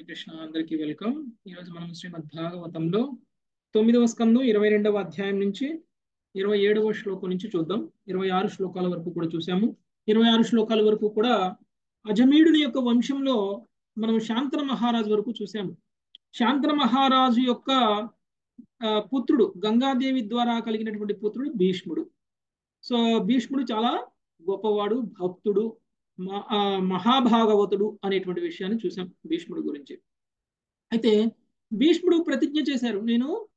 హరే కృష్ణ అందరికి వెల్కమ్. ఈరోజు మనం శ్రీమద్ భాగవతంలో తొమ్మిదవ స్కందం ఇరవై రెండవ అధ్యాయం నుంచి ఇరవై ఏడవ శ్లోకం నుంచి చూద్దాం. ఇరవై ఆరు శ్లోకాల వరకు కూడా చూసాము ఇరవై ఆరు శ్లోకాల వరకు కూడా అజమీడుని యొక్క వంశంలో మనం శాంతన మహారాజు వరకు చూసాము శాంతన మహారాజు యొక్క పుత్రుడు గంగాదేవి ద్వారా కలిగినటువంటి పుత్రుడు భీష్ముడు. సో భీష్ముడు చాలా గొప్పవాడు భక్తుడు మహాభాగవతుడు అనేటువంటి విషయాన్ని చూసాం భీష్ముడు గురించి. అయితే భీష్ముడు ప్రతిజ్ఞ చేశారు నేను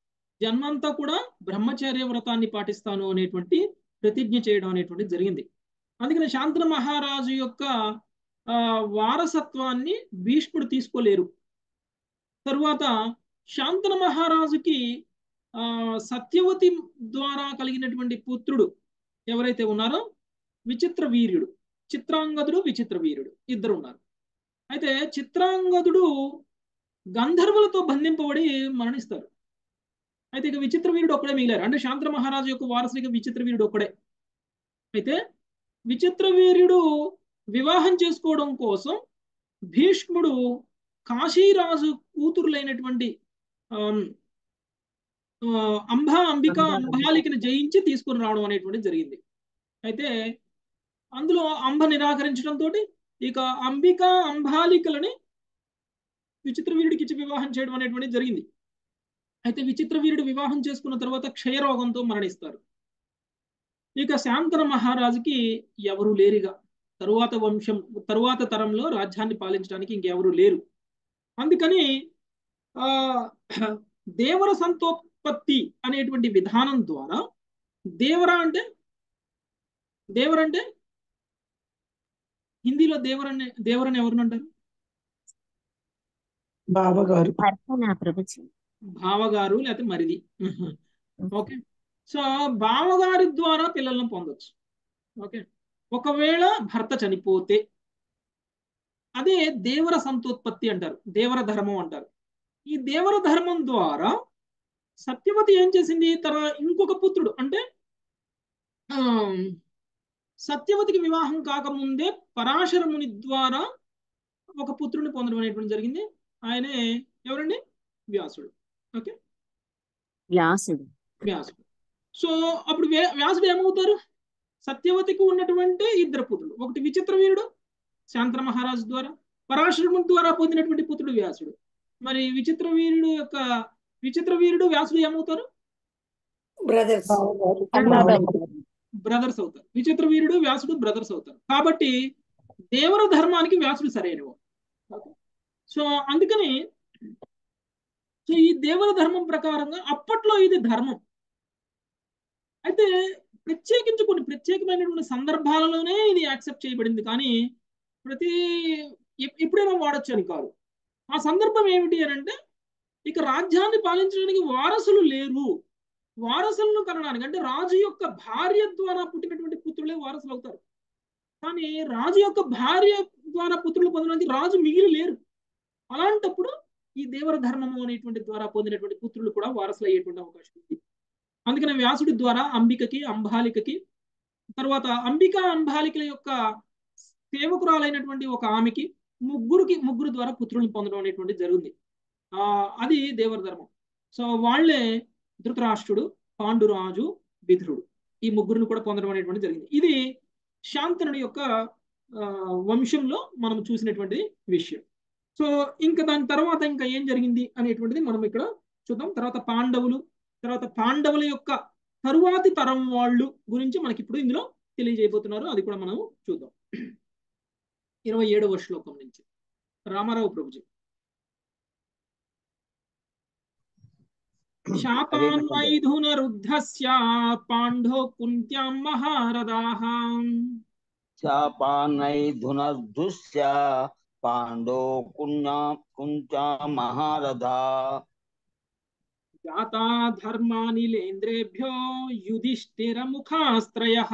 జన్మంతా కూడా బ్రహ్మచర్య వ్రతాన్ని పాటిస్తాను అనేటువంటి ప్రతిజ్ఞ చేయడం అనేటువంటి జరిగింది. అందుకని శాంతన మహారాజు యొక్క ఆ, వారసత్వాన్ని భీష్ముడు తీసుకోలేరు. తరువాత శాంతన మహారాజుకి ఆ సత్యవతి ద్వారా కలిగినటువంటి పుత్రుడు ఎవరైతే ఉన్నారో విచిత్ర వీర్యుడు. చిత్రాంగదుడు విచిత్ర వీరుడు. ఇద్దరు ఉన్నారు అయితే చిత్రాంగదుడు గంధర్వులతో బంధింపబడి మరణిస్తారు. అయితే ఇక విచిత్ర వీరుడు ఒక్కడే మిగిలారు. అంటే శాంతన మహారాజు యొక్క వారసుడిగా విచిత్ర వీరుడు ఒక్కడే. అయితే విచిత్ర వీర్యుడు వివాహం చేసుకోవడం కోసం భీష్ముడు కాశీరాజు కూతురులైనటువంటి అంబా అంబిక. అంబాలికని జయించి తీసుకుని రావడం అనేటువంటిది జరిగింది. అయితే అందులో అంబ నిరాకరించడంతో ఇక అంబిక అంబాలికలని విచిత్ర వీరుడికి ఇచ్చి వివాహం చేయడం అనేటువంటిది జరిగింది. అయితే విచిత్ర వీరుడు వివాహం చేసుకున్న తర్వాత క్షయరోగంతో మరణిస్తారు. ఇక శాంతన మహారాజుకి ఎవరు లేరుగా. తరువాత వంశం తరువాత తరంలో రాజ్యాన్ని పాలించడానికి ఇంకెవరు లేరు. అందుకని ఆ దేవర సంతోత్పత్తి అనేటువంటి విధానం ద్వారా దేవర అంటే దేవర అంటే హిందీలో దేవరని దేవరని ఎవరిని అంటారు బావగారు. భర్త నా ప్రభుజీ. బావగారు లేకపోతే మరిది. ఓకే. సో బావగారి ద్వారా పిల్లలను పొందొచ్చు. ఓకే. ఒకవేళ భర్త చనిపోతే అదే దేవర సంతోత్పత్తి అంటారు దేవర ధర్మం అంటారు. ఈ దేవర ధర్మం ద్వారా సత్యవతి ఏం చేసింది? తన ఇంకొక పుత్రుడు అంటే ఆ, సత్యవతికి వివాహం కాకముందే పరాశర ముని ద్వారా ఒక పుత్రుని పొందడం అనేటువంటి జరిగింది. ఆయనే ఎవరండి? వ్యాసుడు. ఓకే? వ్యాసుడు. వ్యాసుడు. సో అప్పుడు వ్య- వ్యాసుడు ఏమవుతారు? సత్యవతికి ఉన్నటువంటి ఇద్దరు పుత్రుడు ఒకటి విచిత్ర వీరుడు శాంతన మహారాజు ద్వారా పరాశరుని ద్వారా పొందినటువంటి పుత్రుడు వ్యాసుడు. మరి విచిత్ర వీరుడు యొక్క విచిత్ర వీరుడు వ్యాసుడు ఏమవుతారు? బ్రదర్స్ బ్రదర్స్ అవుతారు. విచిత్ర వీరుడు వ్యాసుడు బ్రదర్స్ అవుతారు. కాబట్టి దేవర ధర్మానికి వ్యాసుడు సరైనవాడు. సో అందుకని సో ఈ దేవర ధర్మం ప్రకారంగా అప్పట్లో ఇది ధర్మం. అయితే ప్రత్యేకించి కొన్ని ప్రత్యేకమైనటువంటి సందర్భాలలోనే ఇది యాక్సెప్ట్ చేయబడింది. కానీ ప్రతి ఎప్పుడైనా వాడచ్చు అని కాదు. ఆ సందర్భం ఏమిటి అని అంటే ఇక రాజ్యాన్ని పాలించడానికి వారసులు లేరు. వారసులను కనడానికి అంటే రాజు యొక్క భార్య ద్వారా పుట్టినటువంటి పుత్రులే వారసులు అవుతారు. కానీ రాజు యొక్క భార్య ద్వారా పుత్రులు పొందడానికి రాజు మిగిలి లేరు. అలాంటప్పుడు ఈ దేవర ధర్మము అనేటువంటి ద్వారా పొందినటువంటి పుత్రులు కూడా వారసులు అయ్యేటువంటి అవకాశం ఉంది. అందుకనే వ్యాసుడి ద్వారా అంబికకి అంబాలికకి తర్వాత అంబిక అంబాలికల యొక్క సేవకురాలైనటువంటి ఒక ఆమెకి ముగ్గురికి ముగ్గురు ద్వారా పుత్రుల్ని పొందడం అనేటువంటి జరిగింది. ఆ అది దేవర ధర్మం. సో వాళ్ళే ధృతరాష్ట్రుడు పాండురాజు విధుడు. ఈ ముగ్గురిని కూడా పొందడం అనేటువంటి జరిగింది. ఇది శాంతనుడి యొక్క ఆ, వంశంలో మనం చూసినటువంటి విషయం. సో ఇంకా దాని తర్వాత ఇంకా ఏం జరిగింది అనేటువంటిది మనం ఇక్కడ చూద్దాం. తర్వాత పాండవులు తర్వాత పాండవుల యొక్క తరువాతి తరం వాళ్ళు గురించి మనకి ఇప్పుడు ఇందులో తెలియజేయబోతున్నారు. అది కూడా మనం చూద్దాం. ఇరవై ఏడవ శ్లోకం నుంచి. రామారావు ప్రభుజీ. शापान्वैधुनरुद्धस्य पांडो कुन्त्यां महारदा। शापान्वैधुनरुद्धस्य पाण्डो कुण्या कुन्त्या महारदा। जाता धर्मानिलेन्द्रेभ्यो युधिष्ठिरमुखास्त्रयः।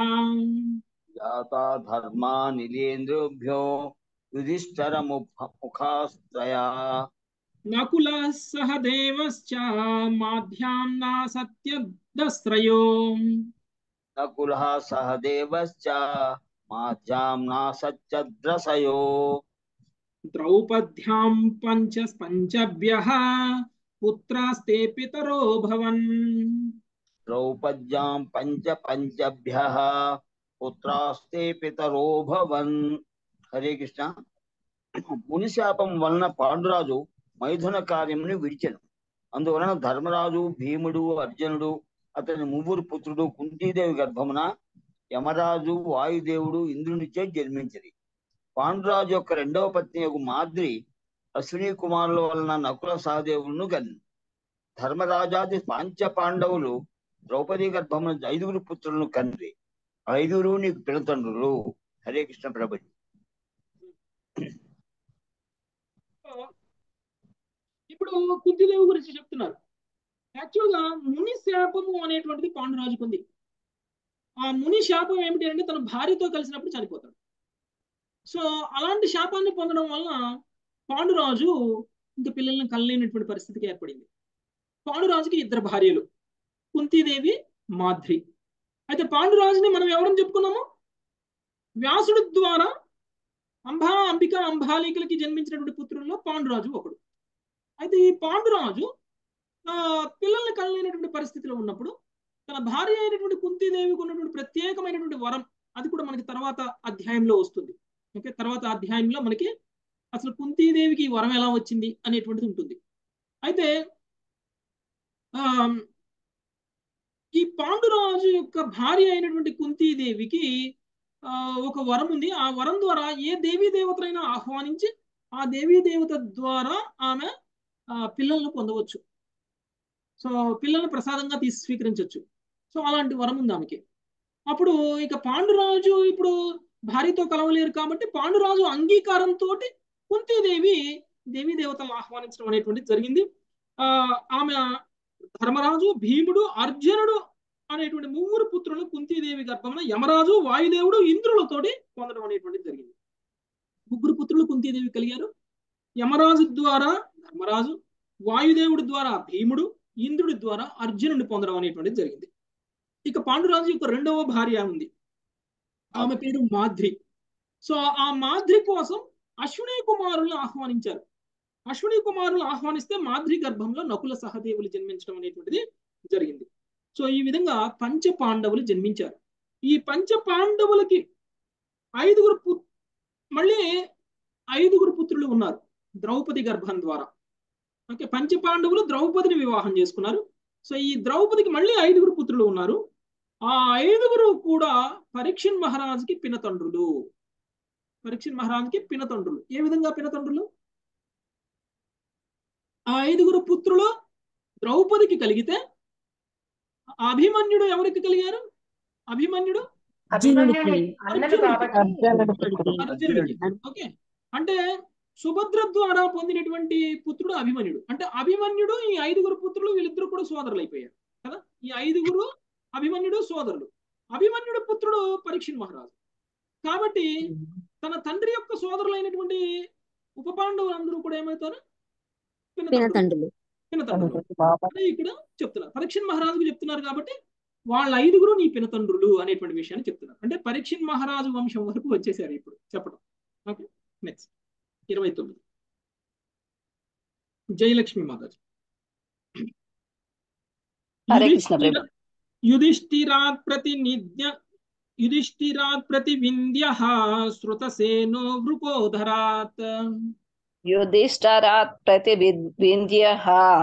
जाता धर्मानिलेन्द्रेभ्यो युधिष्ठिरमुखास्त्रयः యుధిష్ఠర ముఖాస్త్రయా నకులः సహ దేవశ్చ మాధ్యామ్నా సత్యదస్రయో నకులః సహదేవశ్చ మాధ్యామ్నా సత్యద్రసయో ద్రౌపద్యాం పంచ పంచభ్యः పుత్రాస్తే పితరో భవన్ ద్రౌపద్యాం పంచ పంచభ్యః పుత్రాస్తే పితరో భవన్ హరే కృష్ణ మునిశాపం వలన పాండురాజు మైథున కార్యముని విడిచెను. అందువలన ధర్మరాజు భీముడు అర్జునుడు అతని ముగ్గురు పుత్రుడు కుంతీదేవి గర్భమున యమరాజు వాయుదేవుడు ఇంద్రునిచే జన్మించింది పాండురాజు యొక్క రెండవ పత్ని యొక్క మాద్రి అశ్విని కుమారుల వలన నకుల సహదేవులను గన్ ధర్మరాజాది పాంచ పాండవులు ద్రౌపది గర్భమున ఐదుగురు పుత్రులను కన్రి. ఐదుగురు నీకు పిల్లతండ్రులు హరే కృష్ణ ప్రభుజీ. ఇప్పుడు కుంతిదేవి గురించి చెప్తున్నారు. యాక్చువల్గా ముని శాపము అనేటువంటిది పాండురాజుకు ఉంది. ఆ ముని శాపం ఏమిటి అంటే తన భార్యతో కలిసినప్పుడు చనిపోతాడు. సో అలాంటి శాపాన్ని పొందడం వలన పాండురాజు ఇంకా పిల్లల్ని కలలేనటువంటి పరిస్థితికి ఏర్పడింది. పాండురాజుకి ఇద్దరు భార్యలు కుంతీదేవి మాధ్రి అయితే పాండురాజుని మనం ఎవరని చెప్పుకున్నాము? వ్యాసుడు ద్వారా అంబా అంబిక అంబాలికలకి జన్మించినటువంటి పుత్రుల్లో పాండురాజు ఒకడు. అయితే ఈ పాండురాజు పిల్లల్ని కలలేనటువంటి పరిస్థితిలో ఉన్నప్పుడు తన భార్య అయినటువంటి కుంతీదేవికి ఉన్నటువంటి ప్రత్యేకమైనటువంటి వరం అది కూడా మనకి తర్వాత అధ్యాయంలో వస్తుంది. ఓకే తర్వాత అధ్యాయంలో మనకి అసలు కుంతీదేవికి ఈ వరం ఎలా వచ్చింది అనేటువంటిది ఉంటుంది. అయితే ఆ ఈ పాండురాజు యొక్క భార్య అయినటువంటి కుంతీదేవికి ఆ ఒక వరం ఉంది. ఆ వరం ద్వారా ఏ దేవీ దేవతలైనా ఆహ్వానించి ఆ దేవీ దేవత ద్వారా ఆమె పిల్లలను పొందవచ్చు. సో పిల్లలను ప్రసాదంగా తీసి స్వీకరించవచ్చు సో అలాంటి వరం ఉంది ఆమెకి. అప్పుడు ఇక పాండురాజు ఇప్పుడు భార్యతో కలవలేరు కాబట్టి పాండురాజు అంగీకారంతో కుంతీదేవి దేవీ దేవతలను ఆహ్వానించడం అనేటువంటిది జరిగింది. ఆ ఆమె ధర్మరాజు భీముడు అర్జునుడు అనేటువంటి ముగ్గురు పుత్రులు కుంతీదేవి గర్భమున యమరాజు వాయుదేవుడు ఇంద్రులతోటి పొందడం అనేటువంటిది జరిగింది. ముగ్గురు పుత్రులు కుంతీదేవి కలిగారు. యమరాజు ద్వారా ధర్మరాజు వాయుదేవుడి ద్వారా భీముడు ఇంద్రుడి ద్వారా అర్జునుడిని పొందడం అనేటువంటిది జరిగింది. ఇక పాండురాజు యొక్క రెండవ భార్య ఉంది. ఆమె పేరు మాధ్రి. సో ఆ మాధ్రి కోసం అశ్విని కుమారులను ఆహ్వానించారు. అశ్విని కుమారులు ఆహ్వానిస్తే మాధ్రి గర్భంలో నకుల సహదేవులు జన్మించడం అనేటువంటిది జరిగింది. సో ఈ విధంగా పంచ పాండవులు జన్మించారు. ఈ పంచ పాండవులకి ఐదుగురు పు మళ్ళీ ఐదుగురు పుత్రులు ఉన్నారు. ద్రౌపది గర్భం ద్వారా. ఓకే పంచ పాండవులు ద్రౌపదిని వివాహం చేసుకున్నారు. సో ఈ ద్రౌపదికి మళ్ళీ ఐదుగురు పుత్రులు ఉన్నారు. ఆ ఐదుగురు కూడా పరీక్షన్ మహారాజుకి పినతండ్రులు. పరీక్షన్ మహారాజుకి పినతండ్రులు. ఏ విధంగా పినతండ్రులు? ఆ ఐదుగురు పుత్రులు ద్రౌపదికి కలిగితే అభిమన్యుడు ఎవరికి కలిగారు? అభిమన్యుడు? ఓకే. అంటే సుభద్ర ద్వారా పొందినటువంటి పుత్రుడు అభిమన్యుడు. అంటే అభిమన్యుడు ఈ ఐదుగురు పుత్రులు వీళ్ళిద్దరు కూడా సోదరులు అయిపోయారు. కదా? ఈ ఐదుగురు అభిమన్యుడు సోదరులు. అభిమన్యుడు పుత్రుడు పరీక్షణ్ మహారాజు. కాబట్టి తన తండ్రి యొక్క సోదరులైనటువంటి ఉప పాండవులందరూ కూడా ఏమవుతారు? పినతండ్రులు. ఇక్కడ చెప్తున్నారు. పరీక్షణ్ మహారాజుకు చెప్తున్నారు కాబట్టి వాళ్ళ ఐదుగురు నీ పినతండ్రులు అనేటువంటి విషయాన్ని చెప్తున్నారు. అంటే పరీక్షణ్ మహారాజు వంశం వరకు వచ్చేసారు ఇప్పుడు చెప్పడం. ఓకే? నెక్స్ట్ ఇరవై తొమ్మిది జయలక్ష్మి మాతాజీ హరే కృష్ణ ప్రభు. యుధిష్ఠిరాత్ ప్రతినిధ్య యుధిష్ఠిరాత్ ప్రతివింద్య శృతసేనో వృకోధరాత్ యుధిష్ఠరాత్ ప్రతివింధ్య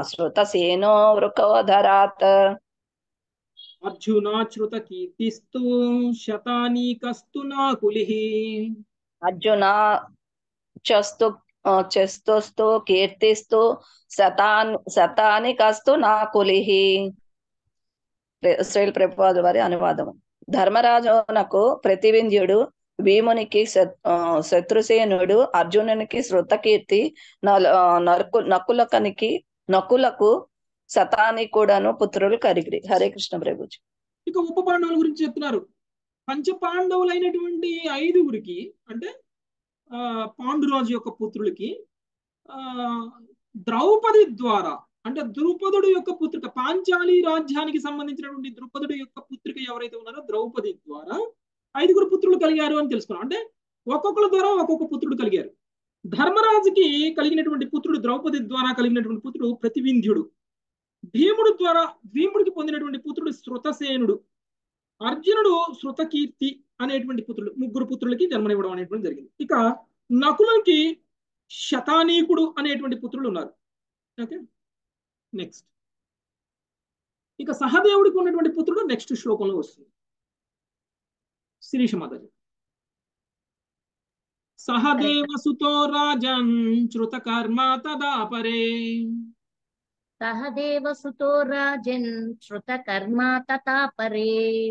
శృతసేనో వృకోధరాత్ అర్జునాశ్రుత చస్తు చస్తుస్తూ కీర్తిస్తూ శతాన్ శతానికస్తు నాకులిః శ్రీల ప్రభుపాదు వారి అనువాదం ధర్మరాజునకు ప్రతివింధ్యుడు భీమునికి శత్రుసేనుడు అర్జునునికి శృతకీర్తి నరుకు నకులకనికి నకులకు శతాని కూడాను పుత్రులు కరిగిరి హరే కృష్ణ ప్రభుజీ. ఇక ఉప పాండవుల గురించి చెప్తున్నారు. పంచ పాండవులైనటువంటి ఐదుగురికి అంటే పాండురాజు యొక్క పుత్రులకి ఆ ద్రౌపది ద్వారా అంటే ద్రుపదుడు యొక్క పుత్రిక పాంచాలి రాజ్యానికి సంబంధించినటువంటి ద్రుపదుడు యొక్క పుత్రిక ఎవరైతే ఉన్నారో ద్రౌపది ద్వారా ఐదుగురు పుత్రులు కలిగారు అని తెలుసుకున్నాం. అంటే ఒక్కొక్కరి ద్వారా ఒక్కొక్క పుత్రుడు కలిగారు. ధర్మరాజుకి కలిగినటువంటి పుత్రుడు ద్రౌపది ద్వారా కలిగినటువంటి పుత్రుడు ప్రతివింధ్యుడు. భీముడు ద్వారా భీముడికి పొందినటువంటి పుత్రుడు శృతసేనుడు. అర్జునుడు శృతకీర్తి అనేటువంటి పుత్రులు ముగ్గురు పుత్రులకి జన్మనివ్వడం అనేటువంటి జరిగింది. ఇక నకులకి శతానీకుడు అనేటువంటి పుత్రులు ఉన్నారు. ఓకే? నెక్స్ట్ ఇక సహదేవుడికి ఉన్నటువంటి పుత్రుడు నెక్స్ట్ శ్లోకంలో వస్తుంది. శిరీష మాతాజీ. సహదేవసుతో రాజన్ శ్రుతకర్మ కర్మ పరే. సహదేవ సుతో రాజన్ శ్రుతకర్మా తతాపరే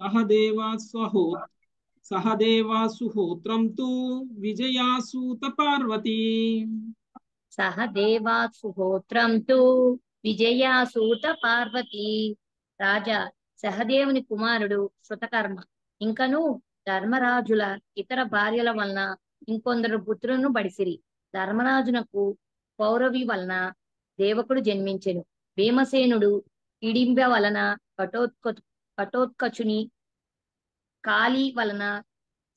కల్ కాళ్యాం సహదేవా సహదేవా తు విజయాసూత పార్వతీ సహ దేవా తు విజయాసూత పార్వతీ. రాజా సహదేవుని కుమారుడు శృతకర్మ. ఇంకను ధర్మరాజుల ఇతర భార్యల వలన ఇంకొందరు పుత్రులను బడిసిరి. ధర్మరాజునకు పౌరవి వలన దేవకుడు జన్మించెను. భీమసేనుడు ఇడింబ వలన కటోత్క కటోత్కచుని కాళీ వలన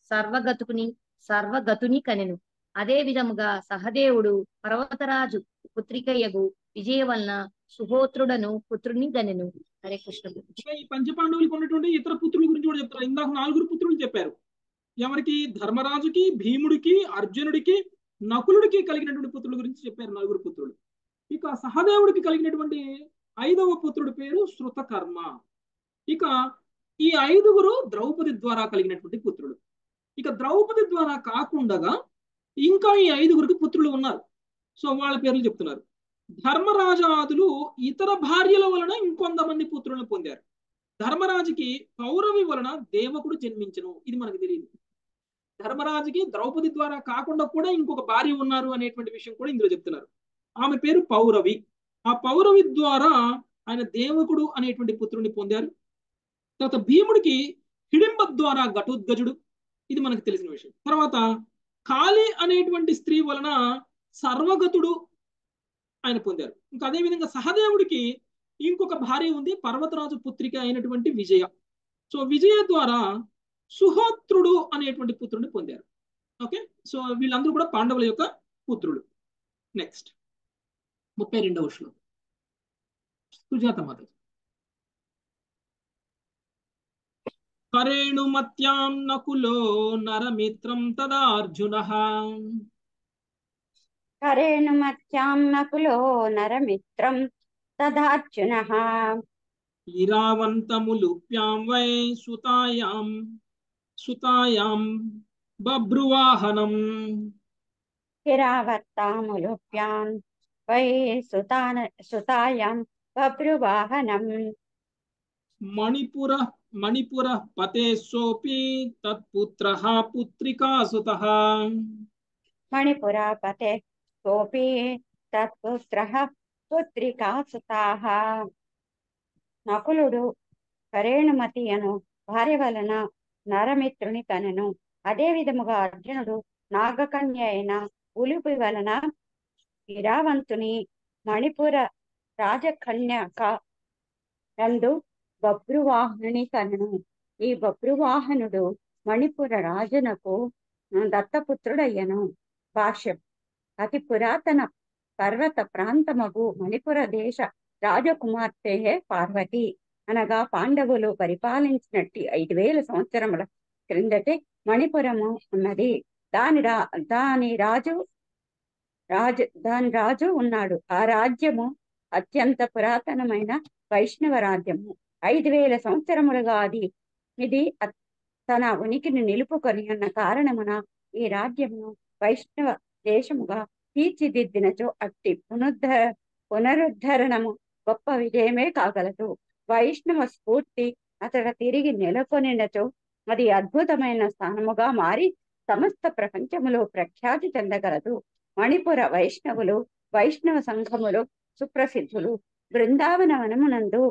సర్వగతుకుని సర్వగతుని కనెను. అదే విధముగా సహదేవుడు పర్వతరాజు పుత్రికయ్యగు విజయ వలన సుహోత్రుడను పుత్రుని గనెను. హరే కృష్ణ. ఈ పంచపాండవులకు ఉన్నటువంటి ఇతర పుత్రుల గురించి కూడా చెప్తారు. ఇందాక నలుగురు పుత్రులు చెప్పారు. ఎవరికి? ధర్మరాజుకి భీముడికి అర్జునుడికి నకులుడికి కలిగినటువంటి పుత్రుల గురించి చెప్పారు నలుగురు పుత్రులు. ఇక సహదేవుడికి కలిగినటువంటి ఐదవ పుత్రుడి పేరు శృతకర్మ. ఇక ఈ ఐదుగురు ద్రౌపది ద్వారా కలిగినటువంటి పుత్రుడు ఇక ద్రౌపది ద్వారా కాకుండా ఇంకా ఈ ఐదుగురికి పుత్రులు ఉన్నారు. సో వాళ్ళ పేర్లు చెప్తున్నారు. ధర్మరాజాదులు ఇతర భార్యల వలన ఇంకొంతమంది పుత్రులను పొందారు. ధర్మరాజుకి పౌరవి వలన దేవకుడు జన్మించను. ఇది మనకు తెలియదు. ధర్మరాజుకి ద్రౌపది ద్వారా కాకుండా కూడా ఇంకొక భార్య ఉన్నారు అనేటువంటి విషయం కూడా ఇందులో చెప్తున్నారు. ఆమె పేరు పౌరవి. ఆ పౌరవి ద్వారా ఆయన దేవకుడు అనేటువంటి పుత్రుని పొందారు. తర్వాత భీముడికి హిడింబ ద్వారా ఘటోద్గజుడు. ఇది మనకు తెలిసిన విషయం. తర్వాత కాళి అనేటువంటి స్త్రీ వలన సర్వగతుడు ఆయన పొందారు. ఇంకా అదే విధంగా సహదేవుడికి ఇంకొక భార్య ఉంది పర్వతరాజు పుత్రిక అయినటువంటి విజయ. సో విజయ ద్వారా సుహోత్రుడు అనేటువంటి పుత్రుడిని పొందారు. ఓకే? సో వీళ్ళందరూ కూడా పాండవుల యొక్క పుత్రుడు నెక్స్ట్ ముప్పై రెండవ శ్లోకం. సుజాత మాత కరేణుమత్యాం నకులో నరమిత్రం తదా అర్జున కరేణుమత్యాం నకులో నరమిత్రం తదార్జునః. ఇరావంతములుప్యాం వై సుతాయాం సుతాయాం బభ్రువాహనం. హిరావర్తాములుప్యాన్ వై సుతాన సుతాయాం బభ్రువాహనం. మణిపుర మణిపుర పతే సోపి తత్పుత్ర పుత్రికా సుత మణిపురాపతే సోపి తత్పుత్ర పుత్రికా సుతాః నకులుడు కరేణుమతి అను భార్య వలన నరమిత్రుని కనెను అదే విధముగా అర్జునుడు నాగకన్య అయిన ఉలిపి వలన ఇరావంతుని మణిపుర రాజకన్యక నందు బభ్రువాహనుని కనెను. ఈ బభ్రువాహనుడు మణిపుర రాజునకు దత్తపుత్రుడయ్యను. భాష్యం. అతి పురాతన పర్వత ప్రాంతమగు మణిపుర దేశ రాజకుమార్తె పార్వతి. అనగా పాండవులు పరిపాలించినట్టి ఐదు వేల సంవత్సరముల క్రిందటే మణిపురము ఉన్నది. దాని రా దాని రాజు రాజు దాని రాజు ఉన్నాడు. ఆ రాజ్యము అత్యంత పురాతనమైన వైష్ణవ రాజ్యము. ఐదు వేల సంవత్సరములుగా అది. ఇది తన ఉనికిని నిలుపుకొని ఉన్న కారణమున ఈ రాజ్యమును వైష్ణవ దేశముగా తీర్చిదిద్దినచో అట్టి పునరుద్ధ పునరుద్ధరణము గొప్ప విజయమే కాగలదు. వైష్ణవ స్ఫూర్తి అతడ తిరిగి నెలకొనినచో అది అద్భుతమైన స్థానముగా మారి సమస్త ప్రపంచములో ప్రఖ్యాతి చెందగలదు. మణిపుర వైష్ణవులు వైష్ణవ సంఘములు సుప్రసిద్ధులు బృందావన వనమునందు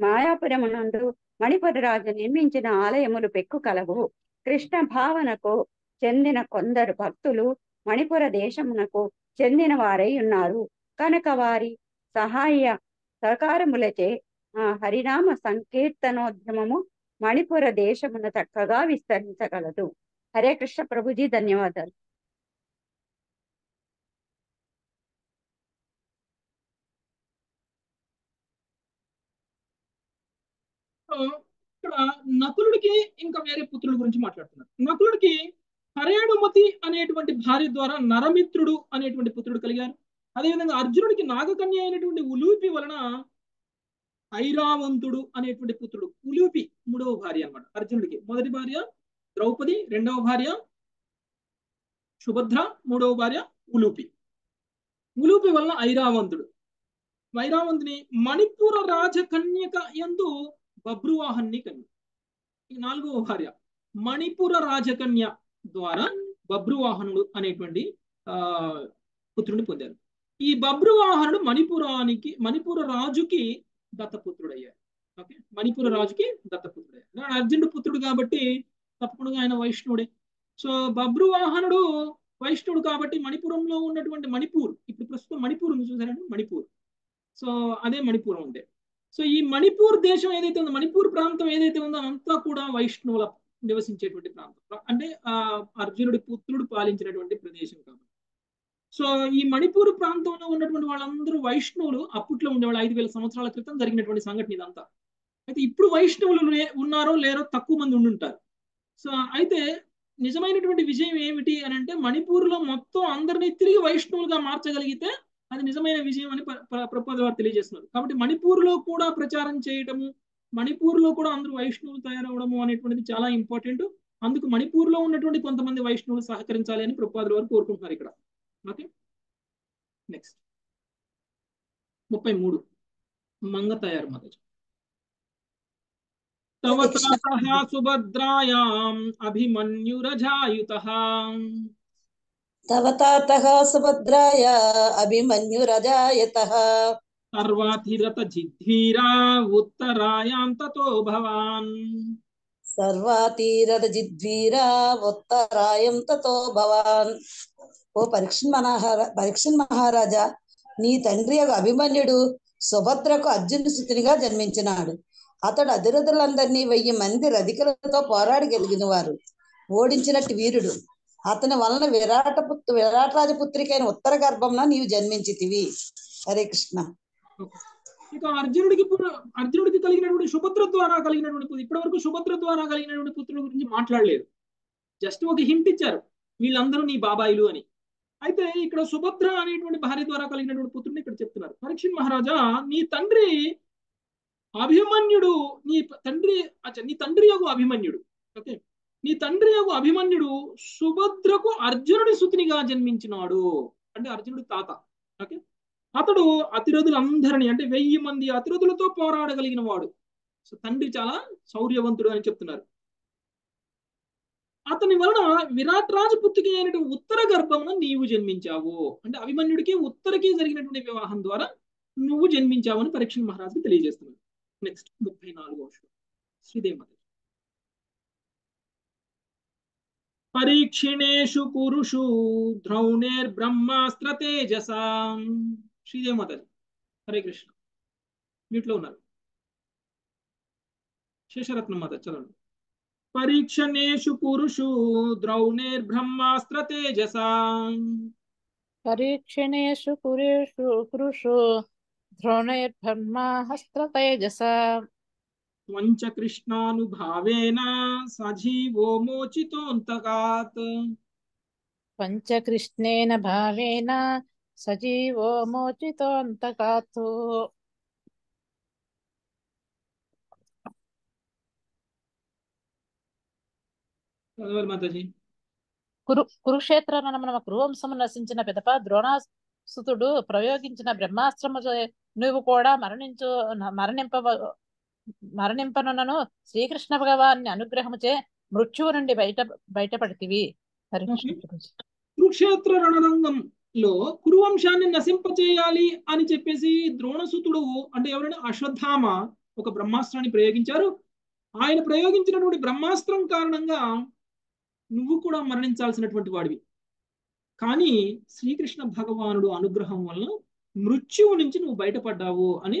మాయాపురమునందు మణిపుర రాజు నిర్మించిన ఆలయములు పెక్కు కలవు. కృష్ణ భావనకు చెందిన కొందరు భక్తులు మణిపుర దేశమునకు చెందిన వారై ఉన్నారు. కనుక వారి సహాయ సహకారములచే ఆ హరినామ సంకీర్తనోద్యమము మణిపుర దేశమున చక్కగా విస్తరించగలదు. హరే కృష్ణ ప్రభుజీ ధన్యవాదాలు. ఇక్కడ నకులుడికి ఇంకా వేరే పుత్రుల గురించి మాట్లాడుతున్నారు నకులుడికి హరేణుమతి అనేటువంటి భార్య ద్వారా నరమిత్రుడు అనేటువంటి పుత్రుడు కలిగారు. అదేవిధంగా అర్జునుడికి నాగకన్య అయినటువంటి ఉలూపి వలన ఐరావంతుడు అనేటువంటి పుత్రుడు. ఉలూపి మూడవ భార్య అన్నమాట అర్జునుడికి. మొదటి భార్య ద్రౌపది రెండవ భార్య సుభద్ర మూడవ భార్య ఉలూపి. ఉలూపి వలన ఐరావంతుడు. వైరావంతుని మణిపుర రాజకన్యక ఎందు బబ్రువాహన్ని కన్య. ఈ నాలుగవ భార్య మణిపుర రాజకన్య ద్వారా బబ్రువాహనుడు అనేటువంటి ఆ పుత్రుడిని పొందారు. ఈ బబ్రువాహనుడు మణిపురానికి మణిపుర రాజుకి దత్తపుత్రుడయ్యారు ఓకే? మణిపుర రాజుకి దత్తపుత్రుడయ్యారు అర్జునుడు పుత్రుడు కాబట్టి తప్పకుండా ఆయన వైష్ణవుడే. సో బబ్రువాహనుడు వైష్ణవుడు కాబట్టి మణిపురంలో ఉన్నటువంటి మణిపూర్ ఇప్పుడు ప్రస్తుతం మణిపూర్ ఉంది చూసారండి మణిపూర్. సో అదే మణిపురం ఉండే. సో ఈ మణిపూర్ దేశం ఏదైతే ఉందో మణిపూర్ ప్రాంతం ఏదైతే ఉందో అంతా కూడా వైష్ణవుల నివసించేటువంటి ప్రాంతం. అంటే ఆ అర్జునుడి పుత్రుడు పాలించినటువంటి ప్రదేశం కాబట్టి. సో ఈ మణిపూర్ ప్రాంతంలో ఉన్నటువంటి వాళ్ళందరూ వైష్ణవులు. అప్పట్లో ఉండేవాళ్ళు ఐదు వేల సంవత్సరాల క్రితం జరిగినటువంటి సంఘటన ఇదంతా. అయితే ఇప్పుడు వైష్ణవులు లే- ఉన్నారో లేరో తక్కువ మంది ఉండుంటారు. సో అయితే నిజమైనటువంటి విజయం ఏమిటి అని అంటే మణిపూర్లో మొత్తం అందరినీ తిరిగి వైష్ణవులుగా మార్చగలిగితే అది నిజమైన విజయం అని ప్ర- ప్రపోజ్ వారు తెలియజేస్తున్నారు. కాబట్టి మణిపూర్లో కూడా ప్రచారం చేయటము మణిపూర్లో కూడా అందరూ వైష్ణవులు తయారవడము అనేటువంటిది చాలా ఇంపార్టెంట్. అందుకు మణిపూర్లో ఉన్నటువంటి కొంతమంది వైష్ణవులు సహకరించాలి అని ప్రపోజల్ వారు కోరుకుంటున్నారు ఇక్కడ. ఓకే? నెక్స్ట్ ముప్పై మూడు. మంగ తయారు మాత తవ తాతః సుభద్రాయాం తాతః సుభద్రాయ అభిమన్యురజాయతః. సర్వాతిరత జిద్వీరా ఉత్తరాయాం తతో భవాన్. సర్వాతీరద జిద్వీరా ఉత్తరాయం తతో భవాన్. ఓ పరీక్షణ్ మహారా పరీక్షణ్ మహారాజా నీ తండ్రి యొక్క అభిమన్యుడు సుభద్రకు అర్జును సుతునిగా జన్మించినాడు. అతడు అధిరథులందరినీ వెయ్యి మంది రధికలతో పోరాడగలిగిన వారు ఓడించినట్టు వీరుడు. అతని వలన విరాట పుత్ర విరాటరాజ పుత్రికైన ఉత్తర గర్భంన నీవు జన్మించితివి. హరే కృష్ణ. ఇక అర్జునుడికి అర్జునుడికి కలిగినటువంటి సుభద్ర ద్వారా కలిగినటువంటి ఇప్పటి వరకు సుభద్ర ద్వారా కలిగినటువంటి పుత్రుల గురించి మాట్లాడలేదు. జస్ట్ ఒక హింట్ ఇచ్చారు వీళ్ళందరూ నీ బాబాయిలు అని. అయితే ఇక్కడ సుభద్ర అనేటువంటి భార్య ద్వారా కలిగినటువంటి పుత్రుడిని ఇక్కడ చెప్తున్నారు. పరీక్షణ్ మహారాజా నీ తండ్రి అభిమన్యుడు నీ తండ్రి అచ్చా నీ తండ్రి యొక్క అభిమన్యుడు. ఓకే? నీ తండ్రి యొక్క అభిమన్యుడు సుభద్రకు అర్జునుడి సుతినిగా జన్మించినాడు. అంటే అర్జునుడి తాత. ఓకే? అతడు అతిరథులందరినీ అంటే వెయ్యి మంది అతిరథులతో పోరాడగలిగిన వాడు. సో తండ్రి చాలా శౌర్యవంతుడు అని చెప్తున్నారు. అతని వలన విరాట్ రాజు పుత్తికి అయినటువంటి ఉత్తర గర్భమున నీవు జన్మించావు. అంటే అభిమన్యుడికి ఉత్తరకి జరిగినటువంటి వివాహం ద్వారా నువ్వు జన్మించావు అని పరీక్ష మహారాజుకి తెలియజేస్తున్నారు. నెక్స్ట్ ముప్పై నాలుగో శ్రీదేవి శ్రీదేవత పరీక్షిణేషు కురుషు ద్రౌణేర్ బ్రహ్మాస్త్ర తేజసా శ్రీదేవమాత హరే కృష్ణ వీటిలో ఉన్నారు శేషరత్నం మాత చదవండి పరీక్షణేషు పురుషు ద్రౌణేర్ బ్రహ్మాస్త్ర తేజసా పరీక్షణేషు కురేషు కురుషు ద్రోణైర్బ్రహ్మాస్త్ర తేజస త్వంచ కృష్ణానుభావేన సజీవో మోచితోంతకాత్ పంచకృష్ణేన భావేన సజీవో మోచితోంతకాతు కురు కురుక్షేత్ర మన కురువంశము నశించిన పిదప ద్రోణాసుతుడు ప్రయోగించిన బ్రహ్మాస్త్రము నువ్వు కూడా మరణించు మరణింప మరణింపనునను శ్రీకృష్ణ భగవాన్ని అనుగ్రహముచే మృత్యువు నుండి బయట బయటపడితివి. కురుక్షేత్ర రణరంగంలో కురువంశాన్ని నశింపచేయాలి అని చెప్పేసి ద్రోణసుతుడు అంటే ఎవరైనా అశ్వత్థామ ఒక బ్రహ్మాస్త్రాన్ని ప్రయోగించారు. ఆయన ప్రయోగించినటువంటి బ్రహ్మాస్త్రం కారణంగా నువ్వు కూడా మరణించాల్సినటువంటి వాడివి. కానీ శ్రీకృష్ణ భగవానుడు అనుగ్రహం వలన మృత్యువు నుంచి నువ్వు బయటపడ్డావు అని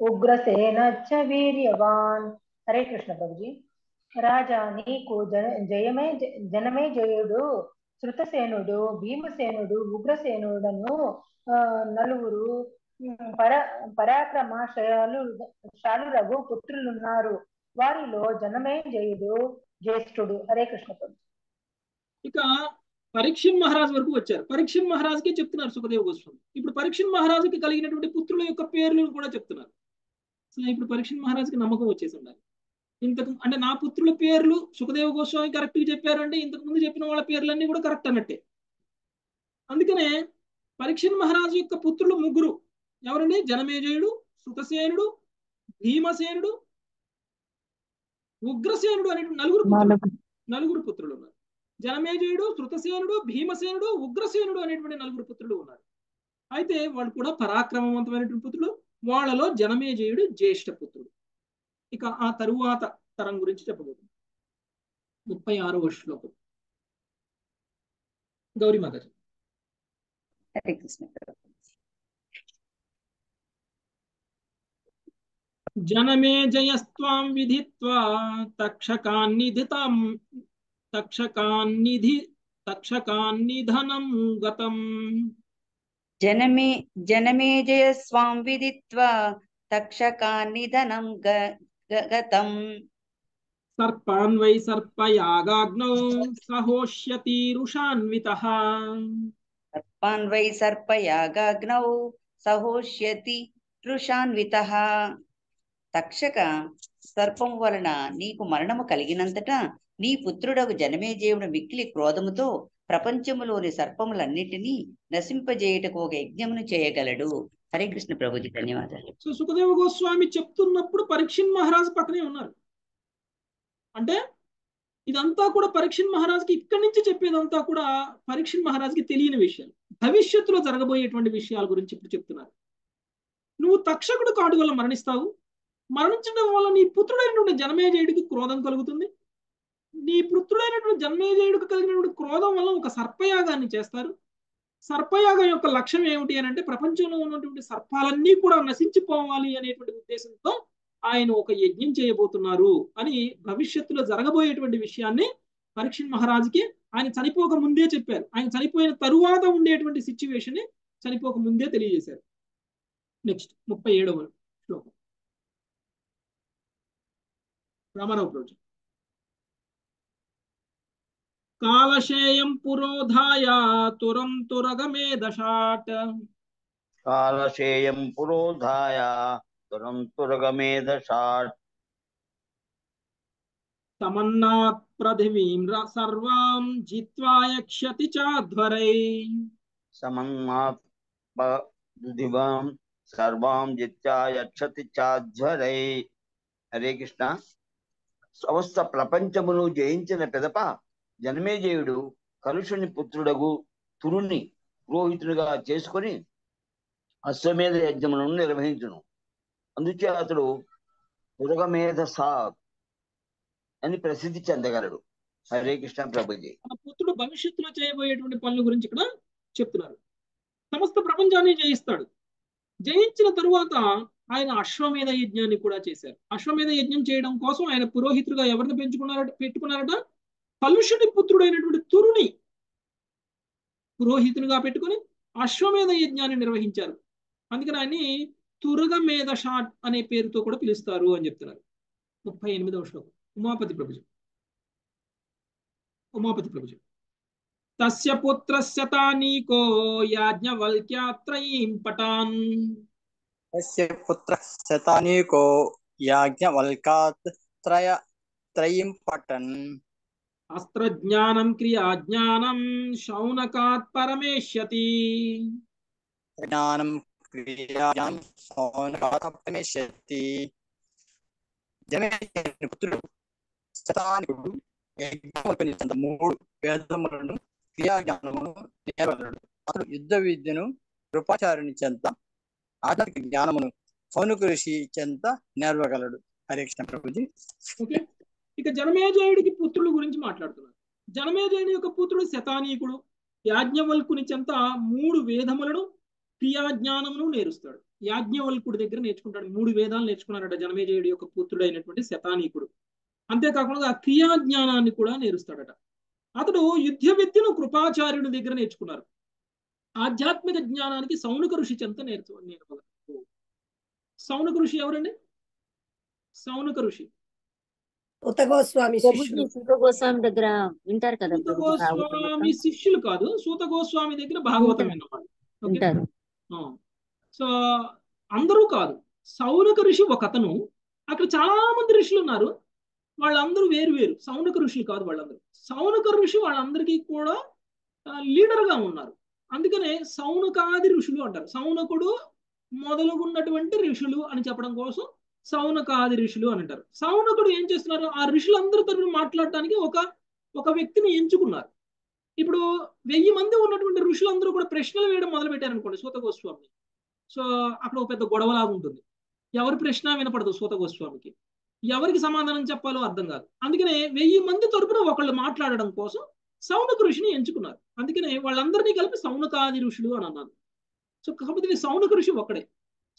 उग्रसेन च वीर्यवान् हरे कृष्ण प्रभुजी రాజా నీకు జన జయమే జ- జనమే జయుడు శృతసేనుడు భీమసేనుడు ఉగ్రసేనుడను ఆ, నలుగురు ఉమ్, పర పరాక్రమశాలు శాలురగు పుత్రులున్నారు వారిలో జనమే జయుడు జ్యేష్ఠుడు హరే కృష్ణ ప్రభు ఇక పరీక్షణ్ మహారాజ్ వరకు వచ్చారు పరీక్షణ్ మహారాజ్కే చెప్తున్నారు సుఖదేవ్ గోస్వామి ఇప్పుడు పరీక్షణ్ మహారాజుకి కలిగినటువంటి పుత్రుల యొక్క పేర్లను కూడా చెప్తున్నారు సో ఇప్పుడు పరీక్షణ్ మహారాజుకి నమ్మకం వచ్చేసి ఉండాలి. ఇంతకు అంటే నా పుత్రుల పేర్లు సుఖదేవ గోస్వామి కరెక్ట్గా చెప్పారంటే ఇంతకు ముందు చెప్పిన వాళ్ళ పేర్లన్నీ కూడా కరెక్ట్ అన్నట్టే. అందుకనే పరీక్షణ్ మహారాజు యొక్క పుత్రులు ముగ్గురు. ఎవరండి? జనమేజయుడు సుఖసేనుడు భీమసేనుడు ఉగ్రసేనుడు అనేటువంటి నలుగురు నలుగురు పుత్రులు ఉన్నారు. జనమేజయుడు శృతసేనుడు భీమసేనుడు ఉగ్రసేనుడు అనేటువంటి నలుగురు పుత్రులు ఉన్నారు. అయితే వాళ్ళు కూడా పరాక్రమవంతమైనటువంటి పుత్రులు. వాళ్ళలో జనమేజయుడు జ్యేష్ఠ పుత్రుడు. ఇక ఆ తరువాత తరం గురించి చెప్పబోతుంది. ముప్పై ఆరవ శ్లోకం గౌరీ మాతాజీ. హరే కృష్ణ. జనమే జయస్త్వాం విధిత్వా తక్షకాన్నిధితం తక్షకాన్నిధి తక్షకాన్నిధనం గతం. జనమే జనమేజయ స్వాం విదిత్వా తక్షకాన్నిధనం గ- గ- గతం సర్పాన్ వై సర్పయాగాగ్నౌ సహోష్యతీరుషాన్వితః సర్పాన్ వై సర్పయాగాగ్నౌ సహోష్యతి తృషాన్విత తక్షక సర్పం వలన నీకు మరణము కలిగినంతటా నీ పుత్రుడకు జనమేజయుడు మిక్కిలి క్రోధముతో ప్రపంచములోని సర్పములన్నిటినీ నశింపజేయుటకు ఒక యజ్ఞమును చేయగలడు. హరే కృష్ణ ప్రభుజీ ధన్యవాదాలు. సో సుఖదేవ గోస్వామి చెప్తున్నప్పుడు పరీక్షణ్ మహారాజ్ పక్కనే ఉన్నారు. అంటే ఇదంతా కూడా పరీక్షణ్ మహారాజ్కి ఇక్కడి నుంచి చెప్పేదంతా కూడా పరీక్షణ్ మహారాజ్కి తెలియని విషయాలు. భవిష్యత్తులో జరగబోయేటువంటి విషయాల గురించి ఇప్పుడు చెప్తున్నారు. నువ్వు తక్షకుడు కాడు వల్ల మరణిస్తావు. మరణించడం వల్ల నీ పుత్రుడైనటువంటి జనమేజయుడికి క్రోధం కలుగుతుంది. నీ పుత్రుడైనటువంటి జన్మేజయుడికి కలిగినటువంటి క్రోధం వల్ల ఒక సర్పయాగాన్ని చేస్తారు. సర్పయాగం యొక్క లక్ష్యం ఏమిటి అని అంటే ప్రపంచంలో ఉన్నటువంటి సర్పాలన్నీ కూడా నశించిపోవాలి అనేటువంటి ఉద్దేశంతో ఆయన ఒక యజ్ఞం చేయబోతున్నారు అని భవిష్యత్తులో జరగబోయేటువంటి విషయాన్ని పరీక్షణ్ మహారాజుకి ఆయన చనిపోక ముందే చెప్పారు. ఆయన చనిపోయిన తరువాత ఉండేటువంటి సిచ్యువేషన్ని చనిపోక ముందే తెలియజేశారు. నెక్స్ట్ ముప్పై ఏడవ శ్లోకం. రామారావు ప్రభుజీ కాలశేయం పురోధాయ తురం తురగమే దశాట్ కాలశేయం పురోధాయ తురం తురగమేధషాట్ తమన్నాత్ పృథివీం ర- సర్వాం జిత్వా యక్ష్యతి చాధ్వరై సమన్మాత్ ప- దివాం సర్వాం జిత్యా యక్షతి చాధ్వరై హరే కృష్ణ సమస్త ప్రపంచమును జయించిన పిదప జనమేజయుడు కలుషుని పుత్రుడగు తురుని పురోహితునిగా చేసుకొని అశ్వమేధ యజ్ఞములను నిర్వహించును. అందుచే అతడు దుర్గమేధస అని ప్రసిద్ధి చెందగలడు. హరే కృష్ణ ప్రభుజీ. పుత్రుడు భవిష్యత్తులో చేయబోయేటువంటి పనుల గురించి ఇక్కడ చెప్తున్నారు. సమస్త ప్రపంచాన్ని జయిస్తాడు. జయించిన తరువాత ఆయన అశ్వమేధ యజ్ఞాన్ని కూడా చేశారు. అశ్వమేధ యజ్ఞం చేయడం కోసం ఆయన పురోహితుడుగా ఎవరిని పెంచుకున్నారట పెట్టుకున్నారట? కలుషుని పుత్రుడైనటువంటి తురుని పురోహితునిగా పెట్టుకుని అశ్వమేధ యజ్ఞాన్ని నిర్వహించారు. అందుకని ఆయన్ని తురగ మేధష అనే పేరుతో కూడా పిలుస్తారు అని చెప్తున్నారు. ముప్పై ఎనిమిదవ శ్లోకం. ఉమాపతి ప్రభుజం. ఉమాపతి ప్రభుజం. తస్య పుత్రస్య తానీకో యాజ్ఞవల్క్యాత్రయీం పటాన్. తస్య పుత్రస్య తానీకో యాజ్ఞవల్కాత్రయ త్రయీం అస్త్రజ్ఞానం క్రియాజ్ఞానం శౌనకాత్ పరమేశ్యతి జ్ఞానం క్రియాజ్ఞానం శౌనకాత్ పరమేశ్యతి జనైన పుత్రుడు శతానుడు యజ్ఞములపనించిన మూడు వేదములను క్రియాజ్ఞానమును నేర్వగలడు అతడు యుద్ధ విద్యను కృపాచారుని చెంత ఆధ్యాత్మిక జ్ఞానమును సౌనుకు ఋషి చెంత నేర్వగలడు హరే కృష్ణ ప్రభుజీ. ఇక జనమేజయుడికి పుత్రుల గురించి మాట్లాడుతున్నారు. జనమేజయుని యొక్క పుత్రుడు శతానీకుడు యాజ్ఞవల్కుని చెంత మూడు వేదములను క్రియాజ్ఞానమును నేరుస్తాడు. యాజ్ఞవల్కుడి దగ్గర నేర్చుకుంటాడు. మూడు వేదాలు నేర్చుకున్నాడట జనమేజయుడి యొక్క పుత్రుడు అయినటువంటి శతానీకుడు. అంతేకాకుండా ఆ క్రియాజ్ఞానాన్ని కూడా నేరుస్తాడట. అతడు యుద్ధ విద్యను కృపాచార్యుని దగ్గర నేర్చుకున్నారు. ఆధ్యాత్మిక జ్ఞానానికి సౌనక ఋషి చెంత నేర్చు నేర్పగలరు. సౌనక ఋషి ఎవరండి? సౌనక ఋషి. సూత గోస్వామి దగ్గర వింటారు కదా గోస్వామి? శిష్యులు కాదు సూత గోస్వామి దగ్గర భాగవతం విన్నవాళ్ళు వింటారు సో అందరూ కాదు. సౌనక ఋషి ఒక అతను. అక్కడ చాలా మంది ఋషులు ఉన్నారు. వాళ్ళందరూ వేరు వేరు. సౌనక ఋషులు కాదు వాళ్ళందరూ. సౌనక ఋషి వాళ్ళందరికీ కూడా లీడర్గా ఉన్నారు. అందుకనే సౌనకాది ఋషులు అంటారు. సౌనకుడు మొదలుగున్నటువంటి ఋషులు అని చెప్పడం కోసం సౌనకాది ఋషులు అని అంటారు. సౌనకుడు ఏం చేస్తున్నారు? ఆ ఋషులందరి తరఫున మాట్లాడటానికి ఒక ఒక వ్యక్తిని ఎంచుకున్నారు. ఇప్పుడు వెయ్యి మంది ఉన్నటువంటి ఋషులందరూ కూడా ప్రశ్నలు వేయడం మొదలు పెట్టారు అనుకోండి సూత గోస్వామి సో అక్కడ ఒక పెద్ద గొడవలాగా ఉంటుంది. ఎవరి ప్రశ్న వినపడదు సూత గోస్వామికి ఎవరికి సమాధానం చెప్పాలో అర్థం కాదు. అందుకనే వెయ్యి మంది తరపున ఒకళ్ళు మాట్లాడడం కోసం సౌనక ఋషిని ఎంచుకున్నారు. అందుకనే వాళ్ళందరినీ కలిపి సౌనకాది ఋషులు అని అన్నారు. సో కాకపోతే సౌనక ఋషి ఒక్కడే.